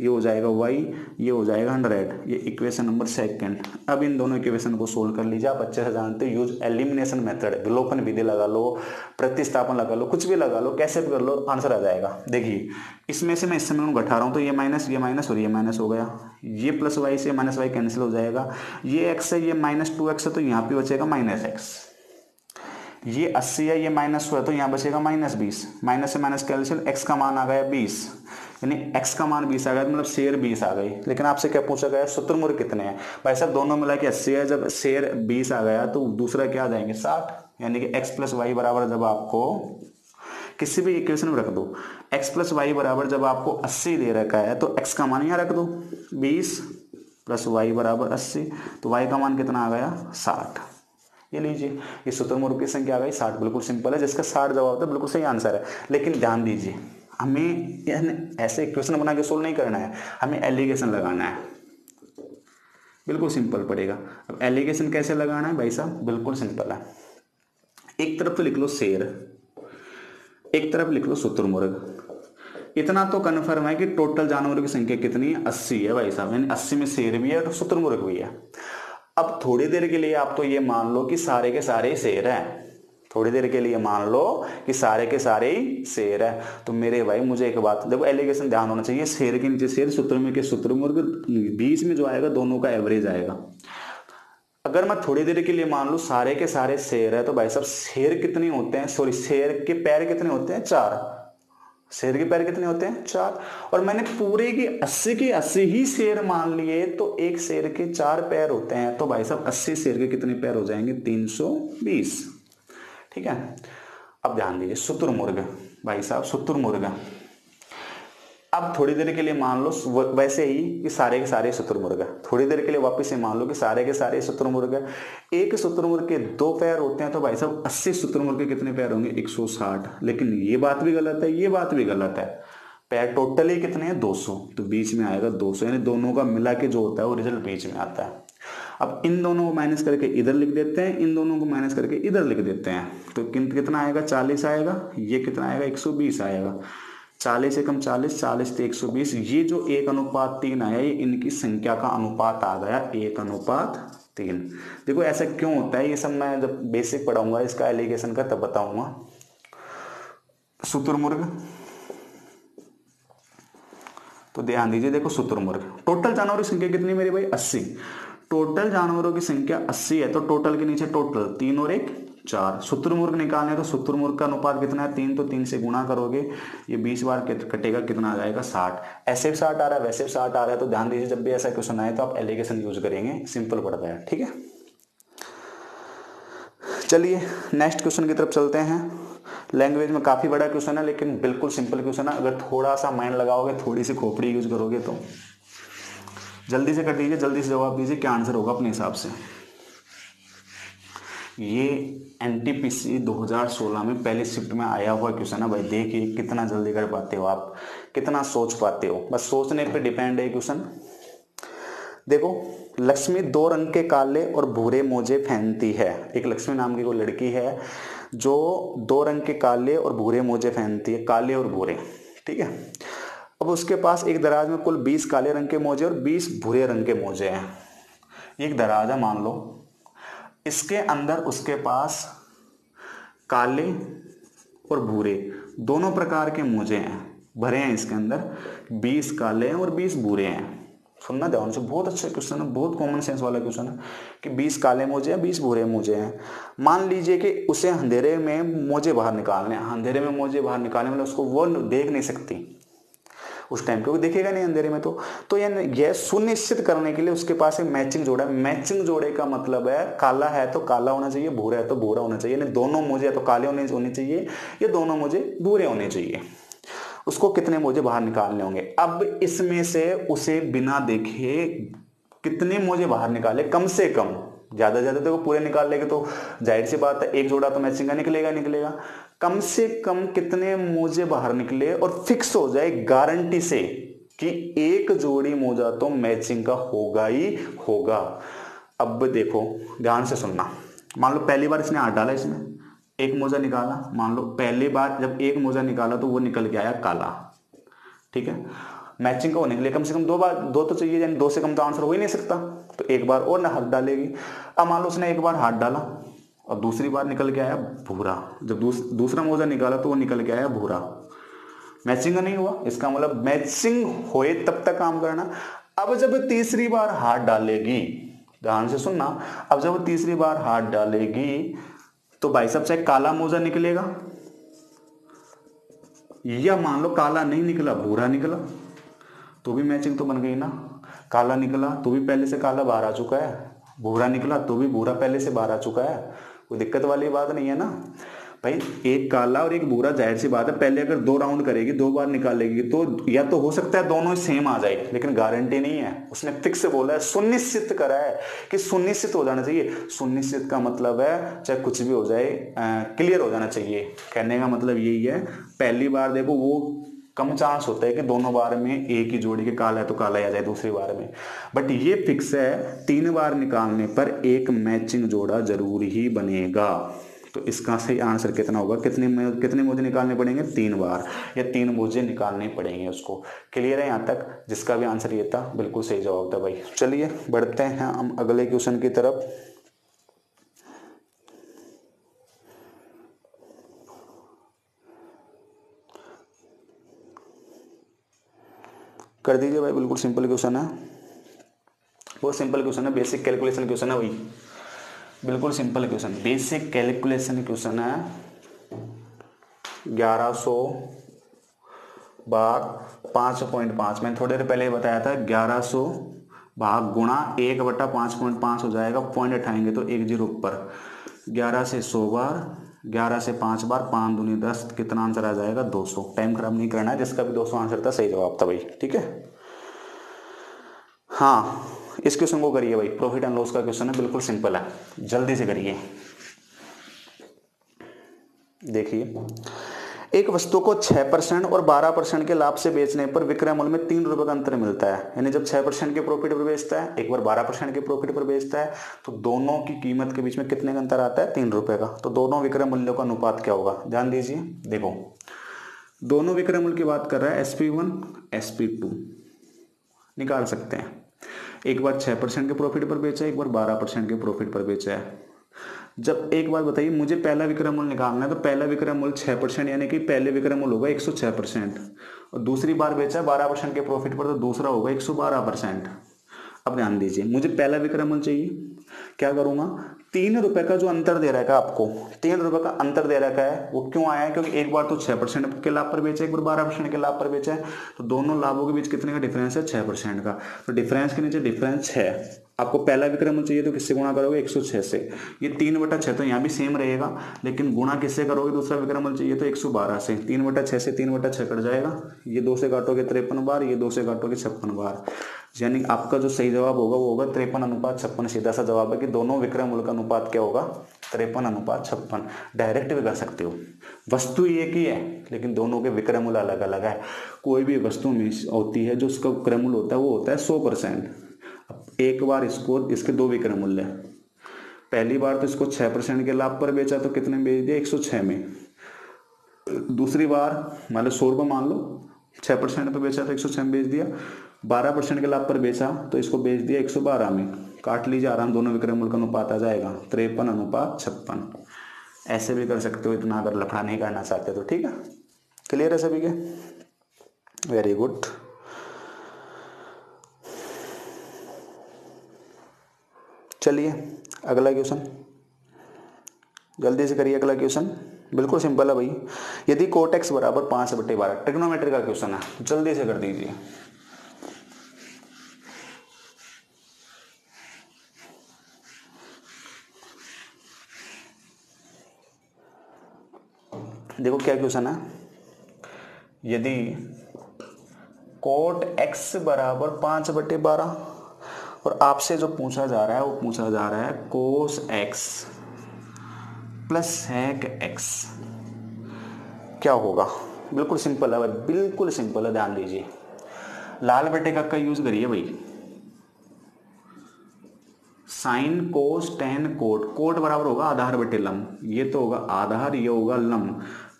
A: ये हो जाएगा वाई ये हो जाएगा हंड्रेड ये इक्वेशन नंबर सेकंड अब इन दोनों इक्वेशन को सोल्व कर लीजिए। आप अच्छे से जानते हो यूज़ एलिमिनेशन मेथड विलोपन विधि लगा लो, प्रतिस्थापन लगा लो, कुछ भी लगा लो, कैसे भी कर लो आंसर आ जाएगा। देखिए, इसमें से मैं इस समय घटा रहा हूँ तो ये माइनस ये माइनस और ये माइनस हो गया। ये प्लस वाई से माइनस वाई कैंसिल हो जाएगा। ये एक्स है, ये माइनस टू एक्स है तो यहाँ पे बचेगा माइनस एक्स ये 80 है, ये माइनस हुआ तो यहाँ बचेगा माइनस बीस. माइनस से माइनस कैल्शियम एक्स का मान आ गया बीस. यानी एक्स का मान बीस आ गया मतलब शेर बीस आ गई। लेकिन आपसे क्या पूछा गया शुतुरमुर्ग कितने हैं? भाई साहब, दोनों मिला के अस्सी है, जब शेर बीस आ गया तो दूसरा क्या आ जाएँगे? साठ। यानी कि एक्स प्लस वाई बराबर जब आपको किसी भी इक्वेशन में रख दो, x प्लस वाई बराबर जब आपको अस्सी दे रखा है तो x का मान यहाँ रख दो। बीस प्लस वाई बराबर अस्सी तो y का मान कितना आ गया? साठ। ये लीजिए, ये शुतुरमुर्ग की संख्या आ गई? साठ। बिल्कुल सिंपल है, जिसका साठ जवाब था, बिल्कुल सही आंसर है। लेकिन ध्यान दीजिए हमें ऐसे इक्वेशन बना के सोल्व नहीं करना है, हमें एलिगेशन लगाना है। बिल्कुल सिंपल पड़ेगा। अब एलिगेशन कैसे लगाना है भाई साहब? बिल्कुल सिंपल है। एक तरफ़ तो लिख लो शेर, एक तरफ़ लिख लो शुतुरमुर्ग। इतना तो कन्फर्म है कि टोटल जानवरों की संख्या कितनी है? अस्सी है भाई साहब। यानी अस्सी में शेर भी है और शुतुरमुर्ग भी है। अब थोड़ी देर के लिए आप तो ये मान लो कि सारे के सारे शेर हैं। थोड़ी देर के लिए मान लो कि सारे के सारे ही शेर है। तो मेरे भाई, मुझे एक बात, देखो एलिगेशन ध्यान होना चाहिए, शेर के नीचे शेर शुतुरमुर्ग के शुतुरमुर्ग बीच में जो आएगा, दोनों का एवरेज आएगा। अगर मैं थोड़ी देर के लिए मान लू, सारे के सारे शेर है तो भाई साहब, शेर कितने होते हैं? सॉरी शेर के पैर कितने होते हैं? चार। शेर के पैर कितने होते हैं? चार। और मैंने पूरे की अस्सी के अस्सी ही शेर मान लिए तो एक शेर के चार पैर होते हैं। तो भाई साहब, अस्सी शेर के कितने पैर हो जाएँगे? तीन सौ बीस। ठीक है? अब ध्यान दीजिए, शुतुरमुर्ग। भाई साहब, शुतुरमुर्ग। अब थोड़ी देर के लिए मान लो वैसे ही कि सारे के सारे शुतुरमुर्ग। थोड़ी देर के लिए वापस से मान लो कि सारे के सारे शुतुरमुर्ग। एक शुतुरमुर्ग के दो पैर होते हैं तो भाई साहब, अस्सी शुतुरमुर्ग के कितने पैर होंगे? 160 लेकिन ये बात भी गलत है, ये बात भी गलत है। पैर टोटली कितने हैं? 200 तो बीच में आएगा 200 यानी दोनों का मिला के जो होता है, वो रिज़ल्ट बीच में आता है। अब इन दोनों को माइनस करके इधर लिख देते हैं, इन दोनों को माइनस करके इधर लिख देते हैं। तो कितना आएगा? चालीस आएगा। ये कितना आएगा? एक सौ बीस आएगा। चालीस से कम चालीस चालीस से एक सौ बीस। ये जो एक अनुपात तीन आया, ये इनकी संख्या का अनुपात आ गया, एक अनुपात तीन। देखो, ऐसा क्यों होता है? ये सब मैं जब बेसिक पढ़ाऊँगा, इसका एलिगेशन का, तब बताऊँगा। शुतुरमुर्ग तो ध्यान दीजिए, देखो शुतुरमुर्ग टोटल जानवरों की संख्या कितनी मेरी भाई? अस्सी। टोटल जानवरों की संख्या 80 है तो टोटल के नीचे टोटल तीन और एक, चार। शुतुरमुर्ग निकालने तो शुतुरमुर्ग का अनुपात कितना है? तीन तो तीन से गुणा करोगे, ये बीस बार कटेगा, कितना आ जाएगा? साठ। ऐसे भी साठ आ रहा है, वैसे भी साठ आ रहा है तो ध्यान दीजिए, जब भी ऐसा क्वेश्चन आए तो आप एलिगेशन यूज़ करेंगे। सिंपल पड़ता है, ठीक है? चलिए नेक्स्ट क्वेश्चन की तरफ़ चलते हैं। लैंग्वेज में काफ़ी बड़ा क्वेश्चन है, लेकिन बिल्कुल सिंपल क्वेश्चन है। अगर थोड़ा सा माइंड लगाओगे, थोड़ी सी खोपड़ी यूज़ करोगे तो। जल्दी से कर दीजिए जल्दी से जवाब दीजिए, क्या आंसर होगा अपने हिसाब से? ये एन टी पी सी दो हज़ार सोलह में पहले शिफ्ट में आया हुआ क्वेश्चन है। भाई देखिए, कितना जल्दी कर पाते हो आप, कितना सोच पाते हो। बस सोचने पे डिपेंड है क्वेश्चन देखो, लक्ष्मी दो रंग के काले और भूरे मोजे पहनती है। एक लक्ष्मी नाम की कोई लड़की है, जो दो रंग के काले और भूरे मोजे पहनती है, काले और भूरे। ठीक है? अब उसके पास एक दराज में कुल 20 काले रंग के मोजे और 20 भूरे रंग के मोजे हैं। एक दराज है मान लो। इसके अंदर उसके पास काले और भूरे दोनों प्रकार के मोजे हैं। भरे हैं इसके अंदर 20 काले हैं और 20 भूरे हैं। सुनना ध्यान से, बहुत अच्छा क्वेश्चन है, बहुत कॉमन सेंस वाला क्वेश्चन है कि 20 काले मोजे हैं 20 भूरे मोजे हैं। मान लीजिए कि उसे अंधेरे में मोजे बाहर निकालने अंधेरे में मोजे बाहर निकालने मतलब उसको वो देख नहीं सकती। उस टाइम क्योंकि दिखेगा नहीं अंधेरे में तो। तो यह सुनिश्चित करने के लिए उसके पास एक मैचिंग जोड़ा है। मैचिंग जोड़े का मतलब है, काला है तो काला होना चाहिए, भूरा है तो भूरा होना चाहिए। यानी दोनों मुझे तो काले होने होने चाहिए, ये दोनों मुझे भूरे होने चाहिए। उसको कितने मोजे बाहर निकालने होंगे? अब इसमें से उसे बिना देखे कितने मोजे बाहर निकाले? कम से कम। ज़्यादा ज़्यादा देखो, पूरे निकाल लेंगे तो ज़ाहिर सी बात है, एक जोड़ा तो मैचिंग का निकलेगा निकलेगा। कम से कम कितने मोजे बाहर निकले और फिक्स हो जाए गारंटी से कि एक जोड़ी मोजा तो मैचिंग का होगा ही होगा। अब देखो, ध्यान से सुनना। मान लो पहली बार इसने हाथ डाला इसमें, एक मोजा निकाला। मान लो पहली बार जब एक मोजा निकाला तो वो निकल के आया काला। ठीक है? मैचिंग का होने के लिए कम से कम दो बार, दो तो चाहिए, यानी दो से कम तो आंसर हो ही नहीं सकता। तो एक बार और ना हाथ डालेगी। अब मान लो उसने एक बार हाथ डाला। और दूसरी बार निकल के आया भूरा। जब दूस, दूसरा मोजा निकाला तो वो निकल के आया भूरा। मैचिंग नहीं हुआ। इसका मतलब मैचिंग होए तब तक काम करना। अब जब तीसरी बार हाथ डालेगी ध्यान से सुनना अब जब तीसरी बार हाथ डालेगी तो भाई साहब चाहे काला मोजा निकलेगा। या मान लो काला नहीं निकला भूरा निकला तो भी मैचिंग तो बन गई ना। काला निकला तो भी पहले से काला बाहर आ चुका है। भूरा निकला तो भी भूरा पहले से बाहर आ चुका है। कोई दिक्कत वाली बात नहीं है ना? भाई, एक काला और एक बुरा ज़ाहिर सी बात है, पहले अगर दो राउंड करेगी, दो बार निकालेगी तो या तो हो सकता है दोनों सेम आ जाए, लेकिन गारंटी नहीं है। उसने फिक्स बोला है, सुनिश्चित करा है कि सुनिश्चित हो जाना चाहिए। सुनिश्चित का मतलब है, चाहे कुछ भी हो जाए क्लियर हो जाना चाहिए। कहने का मतलब यही है, पहली बार देखो वो कम चांस होता है कि दोनों बार में एक ही जोड़ी के काला है तो काला आ जाए दूसरी बार में। बट ये फिक्स है, तीन बार निकालने पर एक मैचिंग जोड़ा ज़रूर ही बनेगा। तो इसका सही आंसर कितना होगा? कितने कितने मोजे निकालने पड़ेंगे? तीन बार। या तीन मोजे निकालने पड़ेंगे उसको। क्लियर है यहाँ तक? जिसका भी आंसर ये था, बिल्कुल सही जवाब था भाई। चलिए, बढ़ते हैं हम अगले क्वेश्चन की तरफ़। कर दीजिए भाई, बिल्कुल सिंपल क्वेश्चन है। बहुत सिंपल क्वेश्चन है बेसिक कैलकुलेशन क्वेश्चन है वही बिल्कुल simple question basic calculation question है। ग्यारह सौ भाग पाँच पॉइंट पाँच। मैंने थोड़ी देर पहले ही बताया था, ग्यारह सौ भाग गुणा एक बटा पाँच पॉइंट पाँच हो जाएगा पॉइंट उठाएँगे तो एक ज़ीरो ऊपर। ग्यारह से सौ बार ग्यारह से पाँच बार पाँच दूनी दस कितना आंसर आ जाएगा? दो सौ। टाइम खराब नहीं करना है, जिसका भी दो सौ आंसर था, सही जवाब था भाई, ठीक है? हाँ इस क्वेश्चन को करिए भाई। प्रॉफिट एंड लॉस का क्वेश्चन है, बिल्कुल सिंपल है। जल्दी से करिए। देखिए एक वस्तु को 6 परसेंट और 12 परसेंट के लाभ से बेचने पर विक्रय मूल्य में तीन रुपए का अंतर मिलता है। यानी जब 6 परसेंट के प्रॉफिट पर बेचता है, एक बार 12 परसेंट के प्रॉफिट पर बेचता है तो दोनों की कीमत के बीच में कितने का अंतर आता है? तीन रुपए का। तो दोनों विक्रय मूल्यों का अनुपात क्या होगा? ध्यान दीजिए। देखो, दोनों विक्रय मूल्य की बात कर रहा है एसपी वन एसपी टू निकाल सकते हैं। एक बार छह परसेंट के प्रॉफिट पर बेचा है, एक बार बारह परसेंट के प्रॉफिट पर बेचा है। जब एक बार बताइए, मुझे पहला विक्रय मूल्य निकालना है तो पहला विक्रय मूल्य छह परसेंट, यानी कि पहले विक्रय मूल्य होगा एक सौ छह परसेंट। और दूसरी बार बेचा बारह परसेंट के प्रॉफिट पर तो दूसरा होगा एक सौ बारह परसेंट। अब ध्यान दीजिए, मुझे पहला विक्रय मूल्य चाहिए। क्या करूँगा? तीन रुपए का जो अंतर दे रखा है आपको, तीन रुपए का अंतर दे रखा है वो क्यों आया है? क्योंकि एक बार तो छह परसेंट के लाभ पर बेचा एक बार बारह परसेंट के लाभ पर बेचा है तो दोनों लाभों के बीच कितने का डिफरेंस है? छह परसेंट का। तो डिफरेंस के नीचे डिफरेंस छह आपको पहला विक्रम चाहिए तो किससे गुणा करोगे? 106 से ये तीन बटा छह तो यहाँ भी सेम रहेगा, लेकिन गुणा किससे करोगे? दूसरा विक्रम चाहिए तो 112 से तीन बटा छह से तीन बटा छह कट जाएगा। ये दो से काटोगे तिरपन बार, ये दो से काटोगे छप्पन बार। यानी आपका जो सही जवाब होगा, वो होगा तिरपन अनुपात छप्पन, सीधा सा जवाब है कि दोनों विक्रम का अनुपात क्या होगा? तिरपन अनुपात छप्पन। डायरेक्ट भी कर सकते हो। वस्तु एक ही है, लेकिन दोनों के विक्रय मूल्य अलग अलग है। कोई भी वस्तु में होती है, जो उसका विक्रय होता है, वो होता है सौ परसेंट। एक बार इसको, इसके दो विक्रय मूल्य पहली बार तो इसको छह परसेंट के लाभ पर बेचा तो कितने बेच दिया एक सौ छह में। दूसरी बार, मान लो सौ रुपये मान लो, छह परसेंट पर बेचा तो एक सौ छह में बेच दिया। बारह परसेंट के लाभ पर बेचा तो इसको बेच दिया एक सौ बारह में। काट लीजिए, आराम, दोनों विक्रय मूल्य का अनुपात आ जाएगा। तिरपन अनुपात छप्पन। ऐसे भी कर सकते हो, इतना अगर लफड़ा नहीं करना चाहते तो ठीक है? क्लियर है सभी के? वेरी गुड चलिए, अगला क्वेश्चन जल्दी से करिए अगला क्वेश्चन बिल्कुल सिंपल है भाई। यदि कोट एक्स बराबर पाँच बटे बारह टेक्नोमेट्री का क्वेश्चन है। जल्दी से कर दीजिए। देखो क्या क्वेश्चन है? यदि कोट एक्स बराबर पाँच बटे बारह और आपसे जो पूछा जा रहा है वो पूछा जा रहा है cos x plus sec x क्या होगा? बिल्कुल सिंपल है भाई बिल्कुल सिंपल है ध्यान दीजिए। लाल बटे का, का यूज़ करिए भाई। Sine cos tan cot cot बराबर होगा आधार बटे लम ये तो होगा आधार ये होगा लम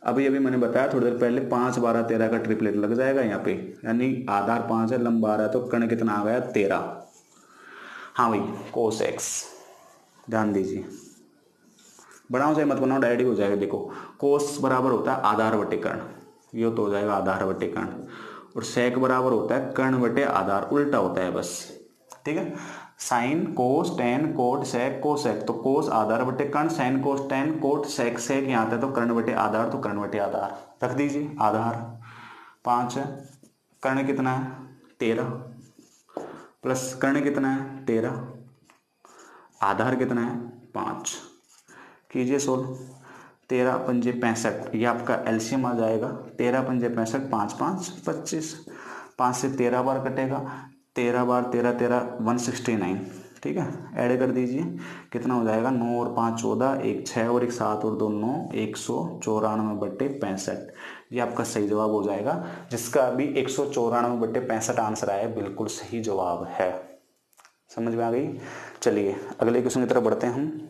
A: अभी अभी मैंने बताया, थोड़ी देर पहले पाँच बारह तेरह का ट्रिपलेट लग जाएगा यहाँ पे। यानी आधार पाँच है लम बारह है तो कर्ण कितना आ गया? तेरह। हाँ भाई कोस एक्स ध्यान दीजिए। बनाओ चाहे मत बनाओ डायरेक्ट हो जाएगा। देखो कोस बराबर होता है आधार बटे कर्ण ये तो हो जाएगा आधार बटे कर्ण और सेक बराबर होता है कर्ण बटे आधार, उल्टा होता है बस। ठीक है? Sine cos tan cot sec cosec तो कोस आधार बटे कर्ण sine cos tan cot sec sec यहाँ आता तो कर्ण बटे आधार तो कर्ण बटे आधार। रख दीजिए, आधार। पाँच कर्ण कितना है? तेरह। प्लस कर्ण कितना है? तेरह। आधार कितना है? पाँच। कीजिए सोल्व तेरह पंजे पैंसठ, ये आपका एल्शियम आ जाएगा। तेरह पंजे पैंसठ, पाँच पाँच, पच्चीस। पाँच से तेरह बार कटेगा। तेरह बार तेरह तेरह वन सिक्सटी नाइन ठीक है? ऐड कर दीजिए। कितना हो जाएगा? नौ और पाँच चौदह, एक छः और एक सात और दो नौ, एक सौ चौरानवे बट्टे पैंसठ। ये आपका सही जवाब हो जाएगा, जिसका अभी एक सौ चौरानवे बट्टे पैंसठ आंसर आया बिल्कुल सही जवाब है। समझ में आ गई? चलिए, अगले क्वेश्चन की तरफ़ बढ़ते हैं हम।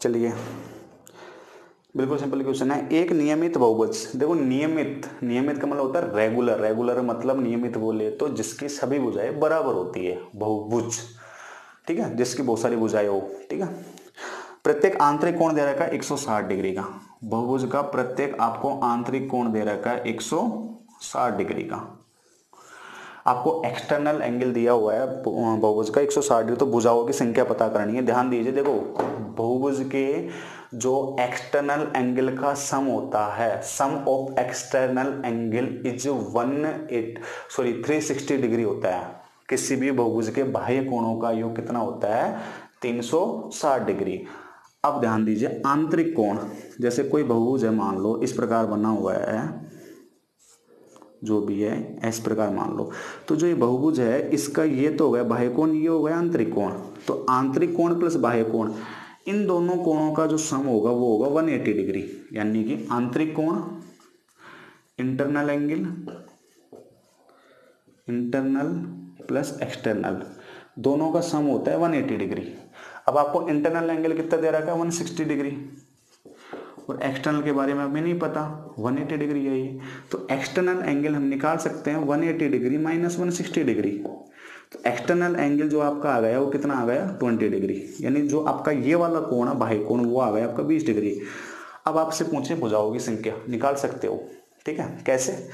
A: चलिए। बिल्कुल सिंपल क्वेश्चन है। एक नियमित बहुभुज। देखो, नियमित नियमित का मतलब होता है रेगुलर रेगुलर मतलब नियमित बोले तो जिसकी सभी भुजाएँ बराबर होती है, बहुभुज। ठीक है? जिसकी बहुत सारी भुजाएँ हो। ठीक है? प्रत्येक आंतरिक कोण दे रखा है 160 डिग्री का। बहुभुज का प्रत्येक आपको आंतरिक कोण दे रखा है 160 डिग्री का। आपको एक्सटर्नल एंगल दिया हुआ है बहुभुज का 160 डिग्री तो भुजाओं की संख्या पता करनी है। ध्यान दीजिए, देखो, बहुभुज के जो एक्सटर्नल एंगल का सम होता है sum of external angle is one eight sorry 360 degree होता है। किसी भी बहुभुज के बाह्य कोणों का योग कितना होता है? 360 डिग्री। अब ध्यान दीजिए, आंतरिक कोण, जैसे कोई बहुभुज है, मान लो, इस प्रकार बना हुआ है जो भी है, इस प्रकार मान लो। तो जो ये बहुभुज है, इसका ये तो हो गया बाह्य कोण ये हो गया आंतरिक कोण। तो आंतरिक कोण प्लस बाह्य कोण इन दोनों कोणों का जो सम होगा, वो होगा 180 डिग्री। यानी कि आंतरिक कोण internal angle internal plus external दोनों का सम होता है 180 डिग्री। अब आपको इंटरनल एंगल कितना दे रखा है? 160 डिग्री। और एक्सटर्नल के बारे में हमें नहीं पता। 180 डिग्री है ये। तो एक्सटर्नल एंगल हम निकाल सकते हैं 180 डिग्री माइनस वन डिग्री तो एक्सटर्नल एंगल जो आपका आ गया, वो कितना आ गया? 20 डिग्री यानी जो आपका ये वाला कोण है, बाह्य कोण, वो आ गया आपका 20 डिग्री अब आपसे पूछे भुजाओं की संख्या। निकाल सकते हो। ठीक है? कैसे?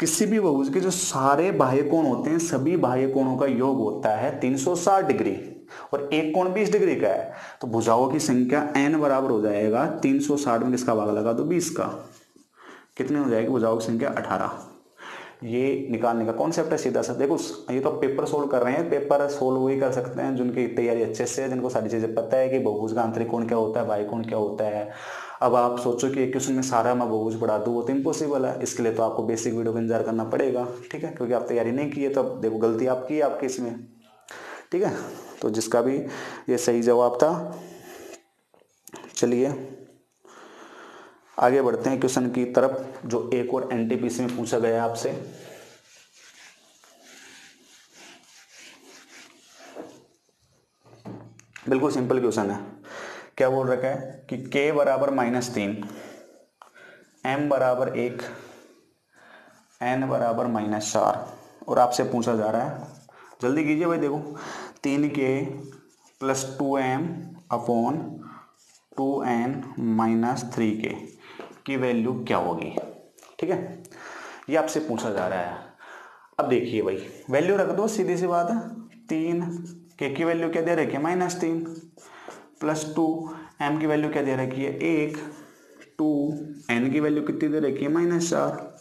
A: किसी भी बहुभुज के जो सारे बाह्य कोण होते हैं, सभी बाह्य कोणों का योग होता है 360 डिग्री और एक कोण 20 डिग्री का है तो भुजाओं की संख्या n बराबर हो जाएगा 360 में किसका भाग लगा? तो 20 का। कितने हो जाएगी? भुजाओं की संख्या 18 ये निकालने का कॉन्सेप्ट है सीधा सा। देखो, ये तो पेपर सोल्व कर रहे हैं। पेपर सोल्व वही कर सकते हैं जिनकी तैयारी अच्छे से है, जिनको सारी चीज़ें पता है कि बहुभुज का आंतरिक कोण क्या होता है, बाह्य कोण क्या होता है। अब आप सोचो कि एक क्वेश्चन में सारा मैं बहुभुज पढ़ा दूँ, वो तो इम्पॉसिबल है। इसके लिए तो आपको बेसिक वीडियो का इंतज़ार करना पड़ेगा, ठीक है? क्योंकि आप तैयारी नहीं की है तो देखो, गलती आपकी आपकी इसमें। ठीक है? तो जिसका भी ये सही जवाब था, चलिए। आगे बढ़ते हैं क्वेश्चन की तरफ़, जो एक और एनटीपीसी में पूछा गया है आपसे। बिल्कुल सिंपल क्वेश्चन है। क्या बोल रखा है कि k बराबर माइनस तीन एम बराबर एक एन बराबर माइनस चार, और आपसे पूछा जा रहा है। जल्दी कीजिए भाई, देखो। तीन के plus two M upon two N minus three के की वैल्यू क्या होगी? ठीक है? ये आपसे पूछा जा रहा है। अब देखिए भाई वैल्यू रख दो, सीधी सी बात है। तीन के की वैल्यू क्या दे रखी है? माइनस तीन। प्लस टू एम की वैल्यू क्या दे रखी है? एक। टू एन की वैल्यू कितनी दे रखी है? माइनस चार।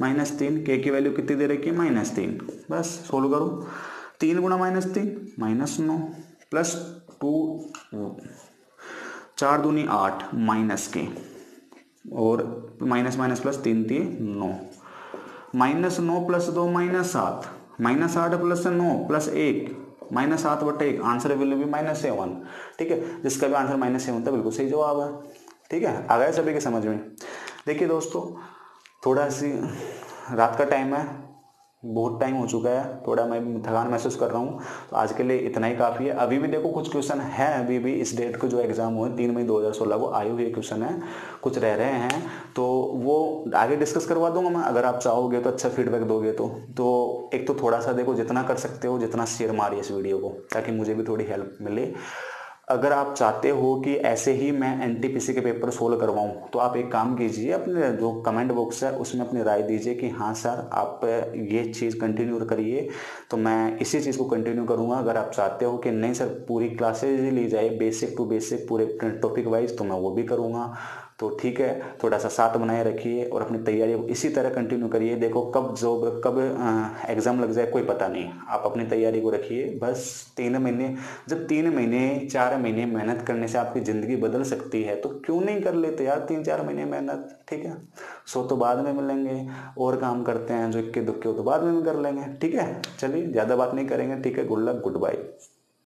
A: माइनस तीन के की वैल्यू कितनी दे रखी है? माइनस तीन। बस सोल्व करो। तीन गुणा माइनस तीन, माइनस नौ, प्लस टू चार दूनी आठ, माइनस के, और माइनस माइनस प्लस तीन तीन नौ। माइनस नौ प्लस दो, माइनस सात, माइनस आठ प्लस नौ, प्लस एक, माइनस सात बटे एक, आंसर विल भी माइनस सेवन ठीक है? जिसका भी आंसर माइनस सेवन था, बिल्कुल सही जवाब है, ठीक है? आ गया सभी के समझ में। देखिए दोस्तों, थोड़ा सी, रात का टाइम है बहुत टाइम हो चुका है, थोड़ा मैं थकान महसूस कर रहा हूँ तो आज के लिए इतना ही काफ़ी है। अभी भी देखो कुछ क्वेश्चन है अभी भी, इस डेट को जो एग्ज़ाम हुए, तीन मई 2016 को आए हुए क्वेश्चन है, कुछ रह रहे हैं तो वो आगे डिस्कस करवा दूँगा मैं, अगर आप चाहोगे तो अच्छा फीडबैक दोगे तो। तो एक तो थोड़ा सा देखो, जितना कर सकते हो, जितना शेयर मारिए इस वीडियो को, ताकि मुझे भी थोड़ी हेल्प मिले। अगर आप चाहते हो कि ऐसे ही मैं एनटीपीसी के पेपर सोल्व करवाऊँ तो आप एक काम कीजिए, अपने जो कमेंट बॉक्स है, उसमें अपनी राय दीजिए कि हाँ सर, आप ये चीज़ कंटिन्यू करिए तो मैं इसी चीज़ को कंटिन्यू करूँगा। अगर आप चाहते हो कि नहीं सर, पूरी क्लासेज ली जाए बेसिक टू बेसिक पूरे टॉपिक वाइज तो मैं वो भी करूँगा। तो ठीक है थोड़ा सा साथ बनाए रखिए और अपनी तैयारी इसी तरह कंटिन्यू करिए। देखो कब जॉब कब एग्ज़ाम लग जाए, कोई पता नहीं। आप अपनी तैयारी को रखिए। बस तीन महीने, जब तीन महीने, चार महीने मेहनत करने से आपकी ज़िंदगी बदल सकती है तो क्यों नहीं कर लेते यार तीन, चार महीने मेहनत? ठीक है? सो तो बाद में मिलेंगे, और काम करते हैं, जो इक्के दुक्के हो तो बाद में भी कर लेंगे। ठीक है? चलिए, ज़्यादा बात नहीं करेंगे। ठीक है? Good luck good bye